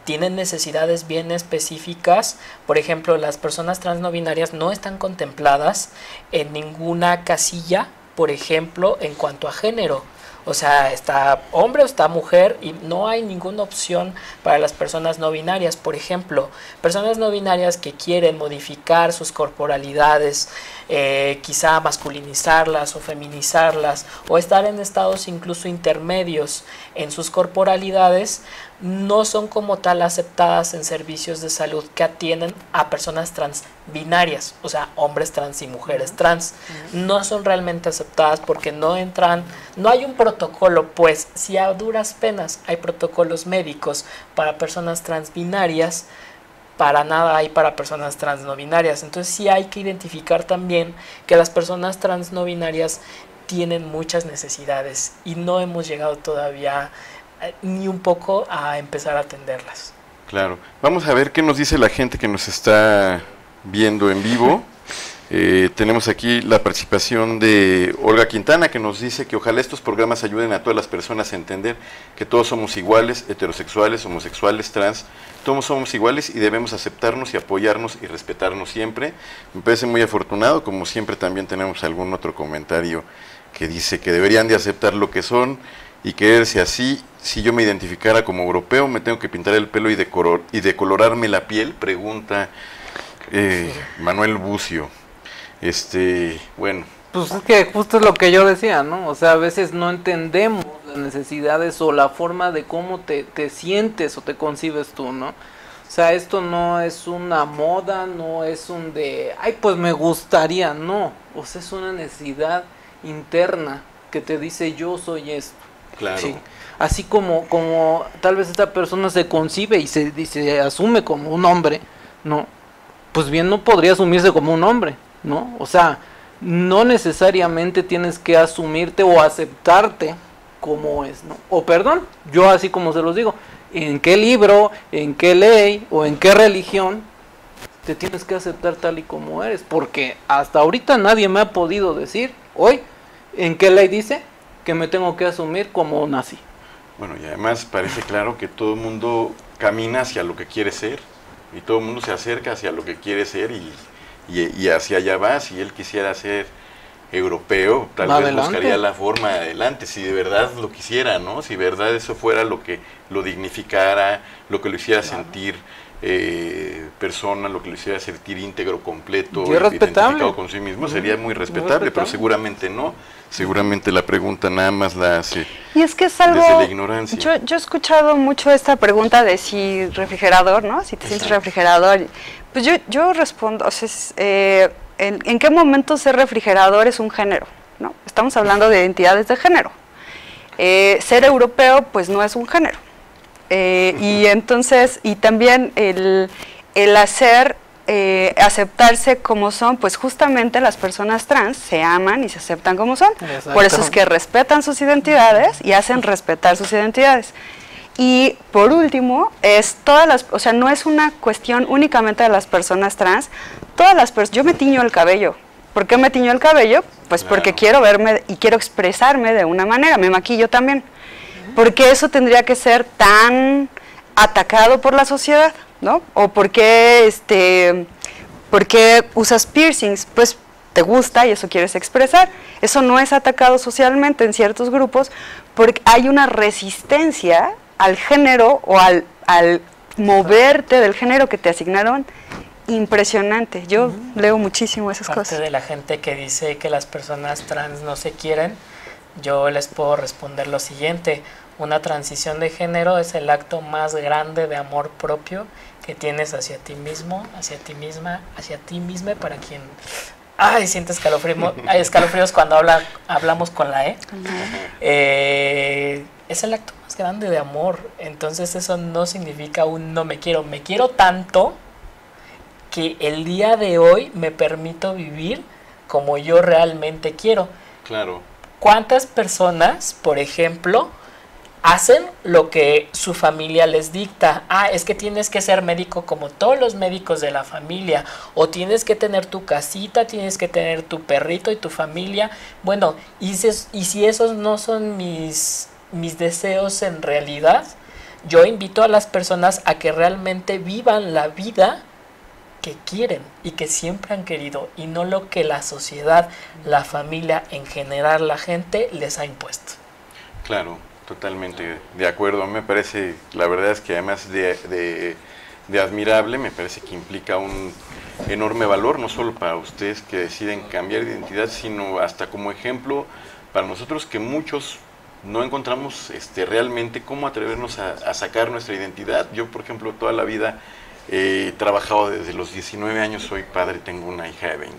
tienen necesidades bien específicas. Por ejemplo, las personas trans no binarias no están contempladas en ninguna casilla, por ejemplo, en cuanto a género. O sea, está hombre o está mujer y no hay ninguna opción para las personas no binarias. Por ejemplo, personas no binarias que quieren modificar sus corporalidades, eh, quizá masculinizarlas o feminizarlas, o estar en estados incluso intermedios en sus corporalidades, no son como tal aceptadas en servicios de salud que atienden a personas trans binarias, o sea, hombres trans y mujeres trans. No son realmente aceptadas porque no entran, no hay un protocolo, pues si a duras penas hay protocolos médicos para personas trans binarias, para nada hay para personas trans no binarias. Entonces sí hay que identificar también que las personas trans no binarias tienen muchas necesidades y no hemos llegado todavía eh, ni un poco a empezar a atenderlas. Claro. Vamos a ver qué nos dice la gente que nos está viendo en vivo. Eh, tenemos aquí la participación de Olga Quintana que nos dice que ojalá estos programas ayuden a todas las personas a entender que todos somos iguales, heterosexuales, homosexuales, trans, todos somos iguales y debemos aceptarnos y apoyarnos y respetarnos siempre. Me parece muy afortunado, como siempre también tenemos algún otro comentario que dice que deberían de aceptar lo que son y quererse así. Si yo me identificara como europeo, me tengo que pintar el pelo y, decolor, y decolorarme la piel, pregunta eh, Manuel Bucio. Este, bueno. Pues es que justo es lo que yo decía, ¿no? O sea, a veces no entendemos las necesidades o la forma de cómo te, te sientes o te concibes tú, ¿no? O sea, esto no es una moda, no es un de, ay, pues me gustaría, no. O sea, es una necesidad interna que te dice yo soy esto. Claro. Así como, como tal vez esta persona se concibe y se, y se asume como un hombre, ¿no? Pues bien no podría asumirse como un hombre, ¿no? O sea, no necesariamente tienes que asumirte o aceptarte como es, ¿no? O perdón, yo así como se los digo, ¿en qué libro, en qué ley o en qué religión te tienes que aceptar tal y como eres? Porque hasta ahorita nadie me ha podido decir, hoy, ¿en qué ley dice que me tengo que asumir como nací? Bueno, y además parece claro que todo el mundo camina hacia lo que quiere ser y todo el mundo se acerca hacia lo que quiere ser y, y, hacia allá va. Si él quisiera ser europeo, tal vez buscaría la forma adelante, si de verdad lo quisiera, ¿no? Si de verdad eso fuera lo que lo dignificara, lo que lo hiciera sentir eh, persona, lo que lo hiciera sentir íntegro, completo, identificado con sí mismo, sería muy respetable, pero seguramente no. Seguramente la pregunta nada más la hace y es que es algo, desde la ignorancia. Yo, yo he escuchado mucho esta pregunta de si refrigerador, ¿no? Si te sientes refrigerador. Pues yo, yo respondo, o sea, eh, ¿en, qué momento ser refrigerador es un género? ¿no? Estamos hablando de identidades de género. Eh, ser europeo, pues no es un género. Eh, y entonces, y también el, el hacer, eh, aceptarse como son, pues justamente las personas trans se aman y se aceptan como son. Por eso es que respetan sus identidades y hacen respetar sus identidades. Y por último, es todas las, o sea, no es una cuestión únicamente de las personas trans, todas las personas, yo me tiño el cabello. ¿Por qué me tiño el cabello? Pues porque quiero verme y quiero expresarme de una manera, me maquillo también. ¿Por qué eso tendría que ser tan atacado por la sociedad? ¿no? ¿O por qué, este, por qué usas piercings? Pues te gusta y eso quieres expresar. Eso no es atacado socialmente en ciertos grupos porque hay una resistencia al género o al, al moverte del género que te asignaron impresionante. Yo leo muchísimo esas Parte cosas. de la gente que dice que las personas trans no se quieren, yo les puedo responder lo siguiente. Una transición de género es el acto más grande de amor propio que tienes hacia ti mismo, hacia ti misma, hacia ti misma para quien... Ay, siente escalofríos, cuando habla, hablamos con la E. Eh, es el acto más grande de amor. Entonces eso no significa un no me quiero. Me quiero tanto que el día de hoy me permito vivir como yo realmente quiero. Claro. ¿Cuántas personas, por ejemplo, hacen lo que su familia les dicta. Ah, es que tienes que ser médico como todos los médicos de la familia. O tienes que tener tu casita, tienes que tener tu perrito y tu familia. Bueno, y si, y si esos no son mis, mis deseos en realidad, yo invito a las personas a que realmente vivan la vida que quieren y que siempre han querido y no lo que la sociedad, la familia, en general la gente les ha impuesto. Claro, Totalmente de acuerdo. Me parece, la verdad es que además de, de, admirable, me parece que implica un enorme valor, no solo para ustedes que deciden cambiar de identidad, sino hasta como ejemplo para nosotros que muchos no encontramos este, realmente cómo atrevernos a, sacar nuestra identidad. Yo, por ejemplo, toda la vida he trabajado desde los 19 años, soy padre, tengo una hija de, 20,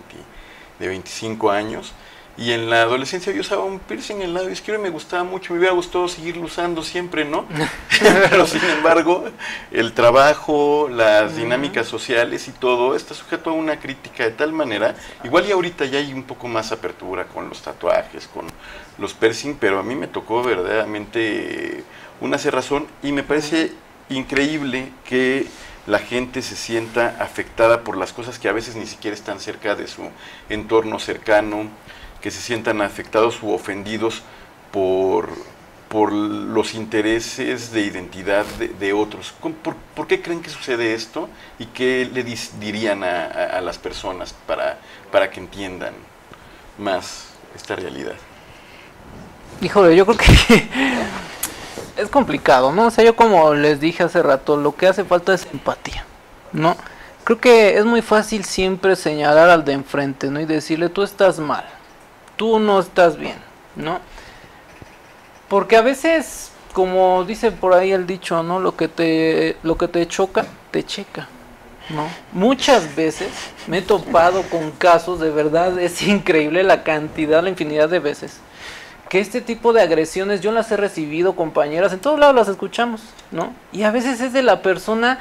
de 25 años. Y en la adolescencia yo usaba un piercing en el lado izquierdo y me gustaba mucho, me hubiera gustado seguirlo usando siempre, ¿no? Pero sin embargo, el trabajo, las dinámicas sociales y todo está sujeto a una crítica de tal manera, igual y ahorita ya hay un poco más apertura con los tatuajes, con los piercing, pero a mí me tocó verdaderamente una cerrazón y me parece increíble que la gente se sienta afectada por las cosas que a veces ni siquiera están cerca de su entorno cercano que se sientan afectados u ofendidos por, por los intereses de identidad de, otros. Por, qué creen que sucede esto y qué le dirían a, las personas para, para que entiendan más esta realidad? Híjole, yo creo que es complicado, ¿no? O sea, yo como les dije hace rato, lo que hace falta es empatía, ¿no? Creo que es muy fácil siempre señalar al de enfrente, ¿no? Y decirle, tú estás mal tú no estás bien, ¿no? Porque a veces, como dice por ahí el dicho, ¿no? Lo que te, lo que te choca, te checa. ¿no? Muchas veces me he topado con casos, de verdad es increíble la cantidad, la infinidad de veces, que este tipo de agresiones yo las he recibido, compañeras, en todos lados las escuchamos, ¿no? Y a veces es de la persona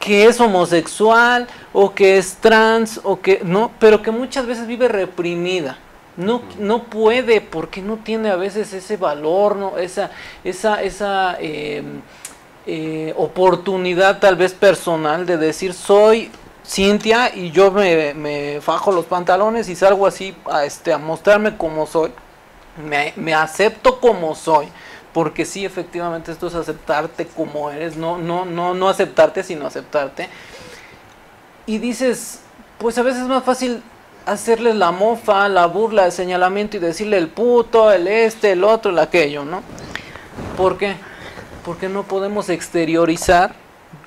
que es homosexual o que es trans o que no, pero que muchas veces vive reprimida no, no puede porque no tiene a veces ese valor, ¿no? esa, esa, esa em, eh, oportunidad tal vez personal de decir soy Cintia y yo me, me, fajo los pantalones y salgo así a, este, a mostrarme como soy. Me, me acepto como soy porque sí efectivamente esto es aceptarte como eres, no, no, no, no aceptarte, sino aceptarte. Y dices, pues a veces es más fácil hacerles la mofa, la burla, el señalamiento y decirle el puto, el este, el otro, el aquello, ¿no? ¿Por qué? Porque no podemos exteriorizar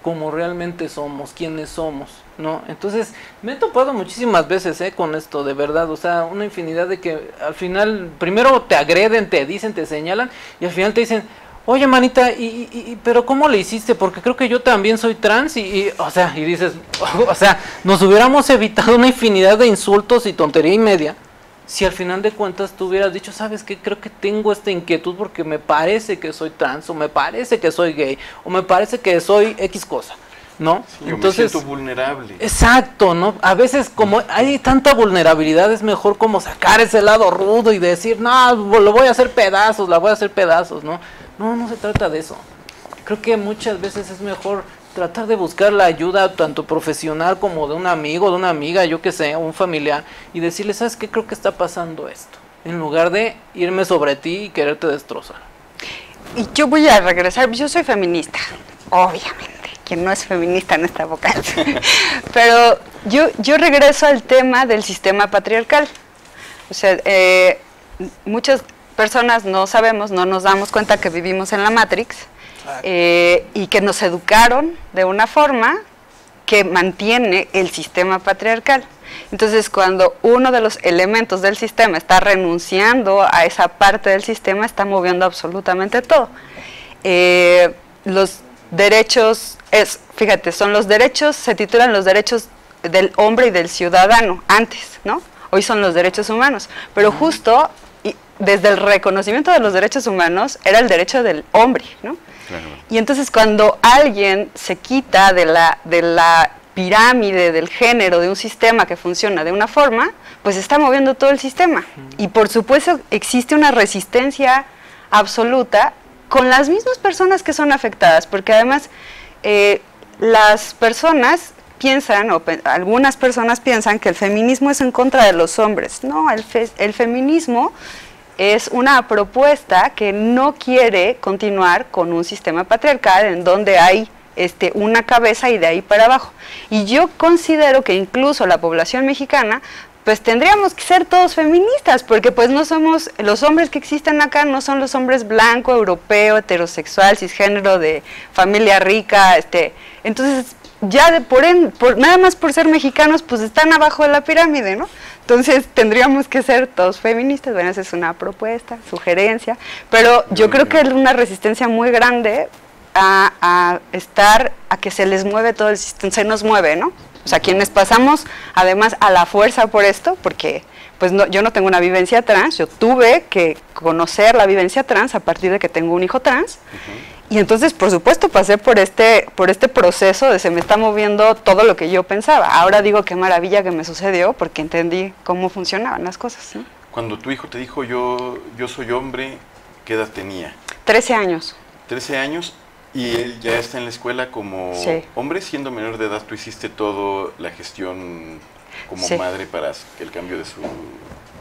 como realmente somos, quiénes somos, ¿no? Entonces, me he topado muchísimas veces, ¿eh? Con esto, de verdad, o sea, una infinidad de que al final, primero te agreden, te dicen, te señalan, y al final te dicen, oye manita, y, y, pero ¿cómo le hiciste? Porque creo que yo también soy trans y, o sea, y dices, o sea, nos hubiéramos evitado una infinidad de insultos y tontería y media. Si al final de cuentas tú hubieras dicho, sabes qué, creo que tengo esta inquietud porque me parece que soy trans, o me parece que soy gay, o me parece que soy X cosa, ¿no? Entonces, me siento vulnerable. Exacto, ¿no? A veces como hay tanta vulnerabilidad es mejor como sacar ese lado rudo y decir, no, lo voy a hacer pedazos, la voy a hacer pedazos, ¿no? No, no se trata de eso. Creo que muchas veces es mejor tratar de buscar la ayuda tanto profesional como de un amigo, de una amiga, yo que sé, un familiar, y decirle, ¿sabes qué? Creo que está pasando esto. En lugar de irme sobre ti y quererte destrozar. Y yo voy a regresar, yo soy feminista, obviamente. Quien no es feminista en esta vocal. Pero yo, yo regreso al tema del sistema patriarcal. O sea, eh, muchas personas no sabemos, no nos damos cuenta que vivimos en la Matrix eh, y que nos educaron de una forma que mantiene el sistema patriarcal. Entonces, cuando uno de los elementos del sistema está renunciando a esa parte del sistema, está moviendo absolutamente todo. Eh, los derechos, es, fíjate, son los derechos, se titulan los derechos del hombre y del ciudadano antes, ¿no? Hoy son los derechos humanos, pero justo desde el reconocimiento de los derechos humanos era el derecho del hombre, ¿no? Y entonces cuando alguien se quita de la, de la pirámide del género de un sistema que funciona de una forma, pues está moviendo todo el sistema. Y por supuesto existe una resistencia absoluta con las mismas personas que son afectadas, porque además eh, las personas piensan, o algunas personas piensan que el feminismo es en contra de los hombres. No, el, el feminismo es una propuesta que no quiere continuar con un sistema patriarcal en donde hay este, una cabeza y de ahí para abajo. Y yo considero que incluso la población mexicana, pues tendríamos que ser todos feministas, porque pues no somos, los hombres que existen acá no son los hombres blanco, europeo, heterosexual, cisgénero, de familia rica, este, entonces ya de, por, nada más por ser mexicanos, pues están abajo de la pirámide, ¿no? Entonces tendríamos que ser todos feministas, bueno, esa es una propuesta, sugerencia, pero yo creo que es una resistencia muy grande a, a estar, a que se les mueve todo el sistema, se nos mueve, ¿no? O sea, quienes pasamos además a la fuerza por esto, porque pues no, yo no tengo una vivencia trans, yo tuve que conocer la vivencia trans a partir de que tengo un hijo trans. Y entonces, por supuesto, pasé por este, por este proceso de se me está moviendo todo lo que yo pensaba. Ahora digo qué maravilla que me sucedió porque entendí cómo funcionaban las cosas. Cuando tu hijo te dijo yo, yo soy hombre, ¿qué edad tenía? Trece años. Trece años y él ya está en la escuela como hombre, siendo menor de edad, tú hiciste todo la gestión como madre para el cambio de su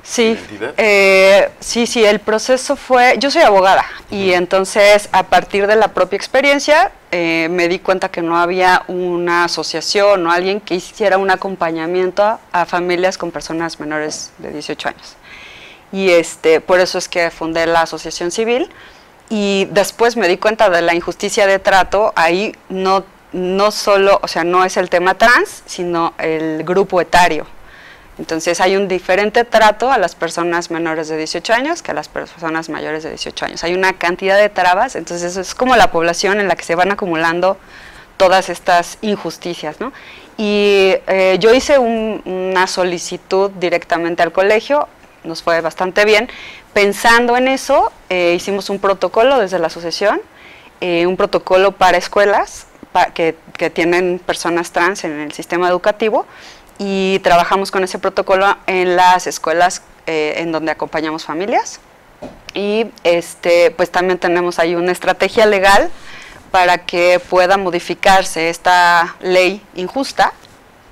Sí, eh, sí, sí, el proceso fue, yo soy abogada y entonces a partir de la propia experiencia eh, me di cuenta que no había una asociación o alguien que hiciera un acompañamiento a, familias con personas menores de 18 años. Y este, por eso es que fundé la asociación civil y después me di cuenta de la injusticia de trato, ahí no, no solo, o sea, no es el tema trans, sino el grupo etario. Entonces hay un diferente trato a las personas menores de 18 años que a las personas mayores de 18 años. Hay una cantidad de trabas, entonces es como la población en la que se van acumulando todas estas injusticias. ¿no? Y eh, yo hice una solicitud directamente al colegio, nos fue bastante bien. Pensando en eso, eh, hicimos un protocolo desde la asociación, eh, un protocolo para escuelas que, que tienen personas trans en el sistema educativo y trabajamos con ese protocolo en las escuelas eh, en donde acompañamos familias. Y este pues también tenemos ahí una estrategia legal para que pueda modificarse esta ley injusta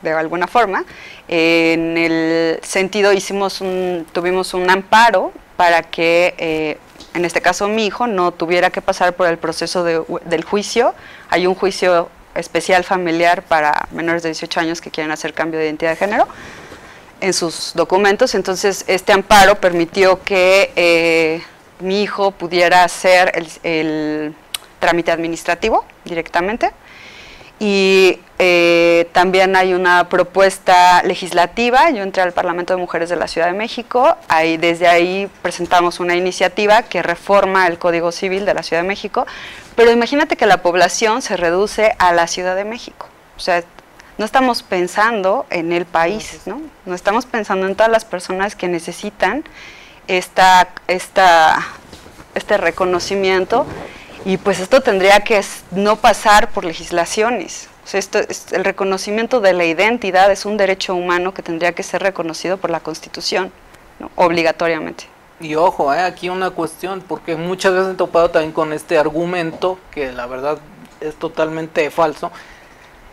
de alguna forma. En el sentido hicimos un, tuvimos un amparo para que eh, en este caso mi hijo no tuviera que pasar por el proceso del juicio hay un juicio especial familiar para menores de 18 años que quieren hacer cambio de identidad de género en sus documentos. Entonces, este amparo permitió que eh, mi hijo pudiera hacer el, trámite administrativo directamente. Y eh, también hay una propuesta legislativa. Yo entré al Parlamento de Mujeres de la Ciudad de México. Ahí, desde ahí presentamos una iniciativa que reforma el Código Civil de la Ciudad de México pero imagínate que la población se reduce a la Ciudad de México. O sea, no estamos pensando en el país, ¿no? No estamos pensando en todas las personas que necesitan esta, esta, este reconocimiento y pues esto tendría que no pasar por legislaciones. O sea, esto, el reconocimiento de la identidad es un derecho humano que tendría que ser reconocido por la Constitución, obligatoriamente. Y ojo, eh, aquí una cuestión, porque muchas veces he topado también con este argumento, que la verdad es totalmente falso.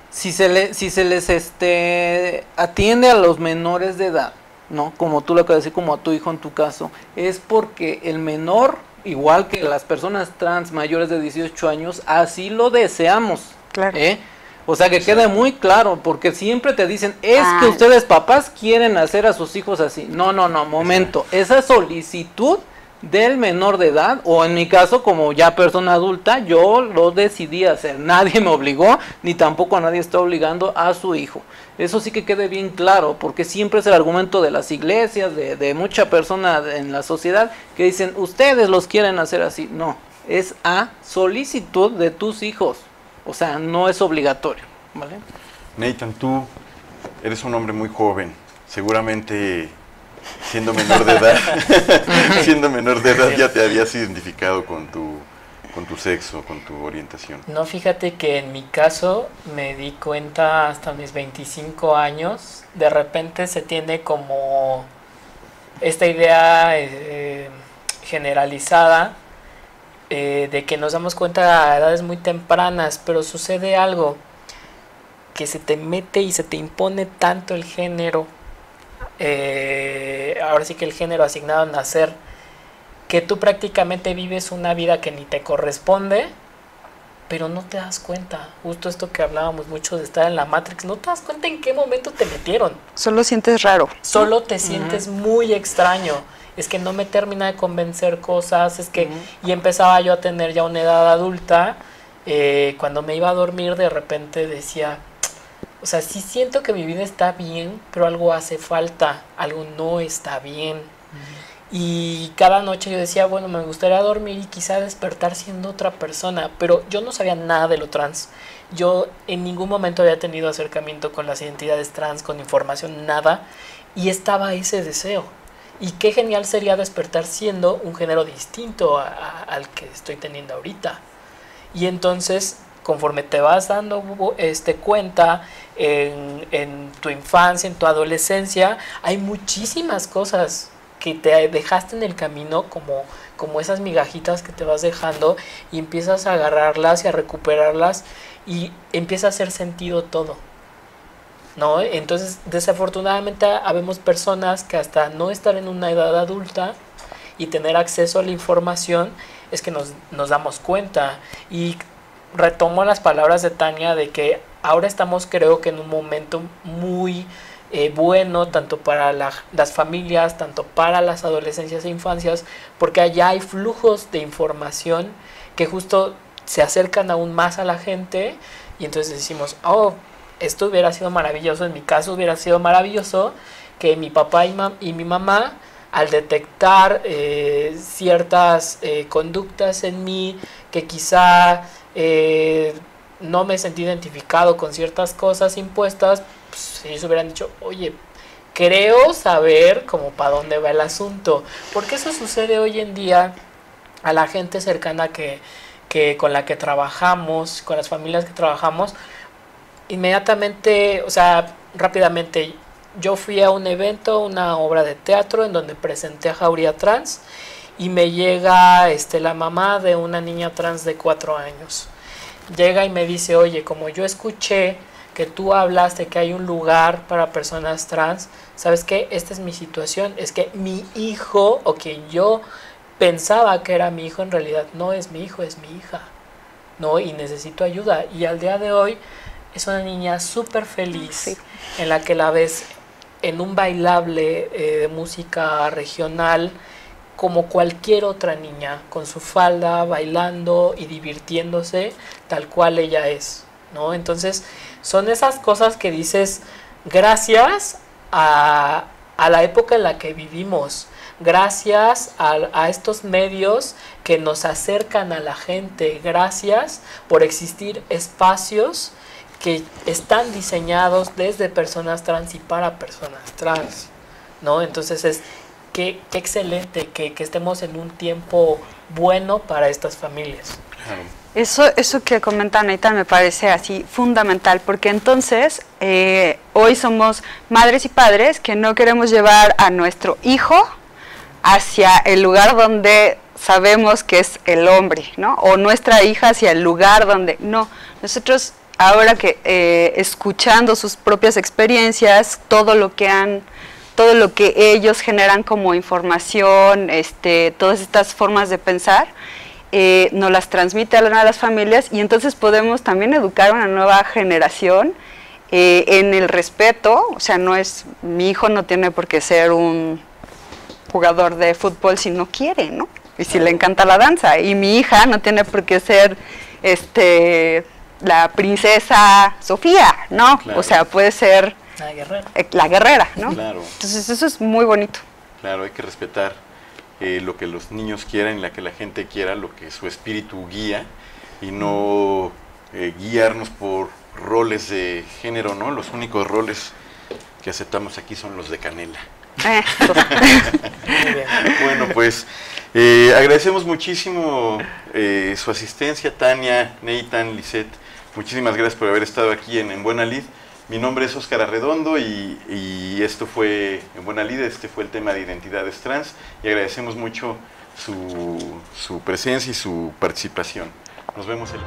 Si se, si se les este, atiende a los menores de edad, ¿no? Como tú lo acabas de decir, como a tu hijo en tu caso, es porque el menor, igual que las personas trans mayores de 18 años, así lo deseamos. Claro. ¿eh? O sea, que quede muy claro, porque siempre te dicen, es que ah. ustedes papás quieren hacer a sus hijos así. No, no, no, momento. Esa solicitud del menor de edad, o en mi caso como ya persona adulta, yo lo decidí hacer. Nadie me obligó, ni tampoco a nadie está obligando a su hijo. Eso sí que quede bien claro, porque siempre es el argumento de las iglesias, de, de mucha persona en la sociedad, que dicen, ustedes los quieren hacer así. No, es a solicitud de tus hijos. O sea, no es obligatorio, ¿vale? Nathan, tú eres un hombre muy joven, seguramente siendo menor de edad, siendo menor de edad ya te habías identificado con tu con tu sexo, con tu orientación. No, fíjate que en mi caso me di cuenta hasta mis 25 años, de repente se tiene como esta idea eh, generalizada eh, de que nos damos cuenta a edades muy tempranas, pero sucede algo que se te mete y se te impone tanto el género, eh, ahora sí que el género asignado a nacer, que tú prácticamente vives una vida que ni te corresponde, pero no te das cuenta. Justo esto que hablábamos mucho de estar en la Matrix, no te das cuenta en qué momento te metieron. Solo sientes raro. Solo te sientes muy extraño es que no me termina de convencer cosas, es que, y empezaba yo a tener ya una edad adulta, eh, cuando me iba a dormir de repente decía, o sea, sí siento que mi vida está bien, pero algo hace falta, algo no está bien. Y cada noche yo decía, bueno, me gustaría dormir y quizá despertar siendo otra persona, pero yo no sabía nada de lo trans. Yo en ningún momento había tenido acercamiento con las identidades trans, con información, nada, y estaba ese deseo. Y qué genial sería despertar siendo un género distinto al que estoy teniendo ahorita. Y entonces, conforme te vas dando este, cuenta en, tu infancia, en tu adolescencia, hay muchísimas cosas que te dejaste en el camino como, como esas migajitas que te vas dejando y empiezas a agarrarlas y a recuperarlas y empieza a hacer sentido todo. ¿No? Entonces, desafortunadamente, habemos personas que hasta no estar en una edad adulta y tener acceso a la información es que nos, nos damos cuenta. Y retomo las palabras de Tania de que ahora estamos creo que en un momento muy eh, bueno tanto para las familias, tanto para las adolescencias e infancias, porque allá hay flujos de información que justo se acercan aún más a la gente y entonces decimos, oh, esto hubiera sido maravilloso, en mi caso hubiera sido maravilloso que mi papá y, mi mamá al detectar eh, ciertas eh, conductas en mí que quizá no me sentí identificado con ciertas cosas impuestas, pues, ellos hubieran dicho, oye, creo saber como para dónde va el asunto. Porque eso sucede hoy en día a la gente cercana que, que con la que trabajamos, con las familias que trabajamos, inmediatamente, o sea, rápidamente, yo fui a un evento, una obra de teatro en donde presenté a Jauría Trans y me llega este, la mamá de una niña trans de cuatro años. Llega y me dice, oye, como yo escuché que tú hablas de que hay un lugar para personas trans, ¿sabes qué? Esta es mi situación, es que mi hijo o quien yo pensaba que era mi hijo en realidad no es mi hijo, es mi hija, ¿no? Y necesito ayuda. Y al día de hoy es una niña súper feliz en la que la ves en un bailable eh, de música regional como cualquier otra niña, con su falda, bailando y divirtiéndose tal cual ella es, ¿no? Entonces, son esas cosas que dices gracias a, la época en la que vivimos, gracias a, estos medios que nos acercan a la gente, gracias por existir espacios que están diseñados desde personas trans y para personas trans, ¿no? Entonces es qué, excelente que, que, estemos en un tiempo bueno para estas familias. Eso, eso que comenta Anita me parece así fundamental, porque entonces eh, hoy somos madres y padres que no queremos llevar a nuestro hijo hacia el lugar donde sabemos que es el hombre, ¿no? O nuestra hija hacia el lugar donde... No, nosotros ahora que eh, escuchando sus propias experiencias, todo lo que han todo lo que ellos generan como información, este, todas estas formas de pensar, eh, nos las transmite a las familias y entonces podemos también educar a una nueva generación eh, en el respeto, o sea, no es, mi hijo no tiene por qué ser un jugador de fútbol si no quiere, ¿no? Y si le encanta la danza, y mi hija no tiene por qué ser este la princesa Sofía, ¿no? O sea, puede ser la guerrera, eh, la guerrera ¿no? Entonces eso es muy bonito. Claro, hay que respetar eh, lo que los niños quieran, la que la gente quiera, lo que su espíritu guía y no eh, guiarnos por roles de género, ¿no? Los únicos roles que aceptamos aquí son los de canela. Eh, bueno, pues agradecemos muchísimo su asistencia, Tania, Neitan, Lisette. Muchísimas gracias por haber estado aquí en, en Buena Lid. Mi nombre es Óscar Arredondo y, esto fue en Buena Lida, este fue el tema de identidades trans y agradecemos mucho su, su presencia y su participación. Nos vemos el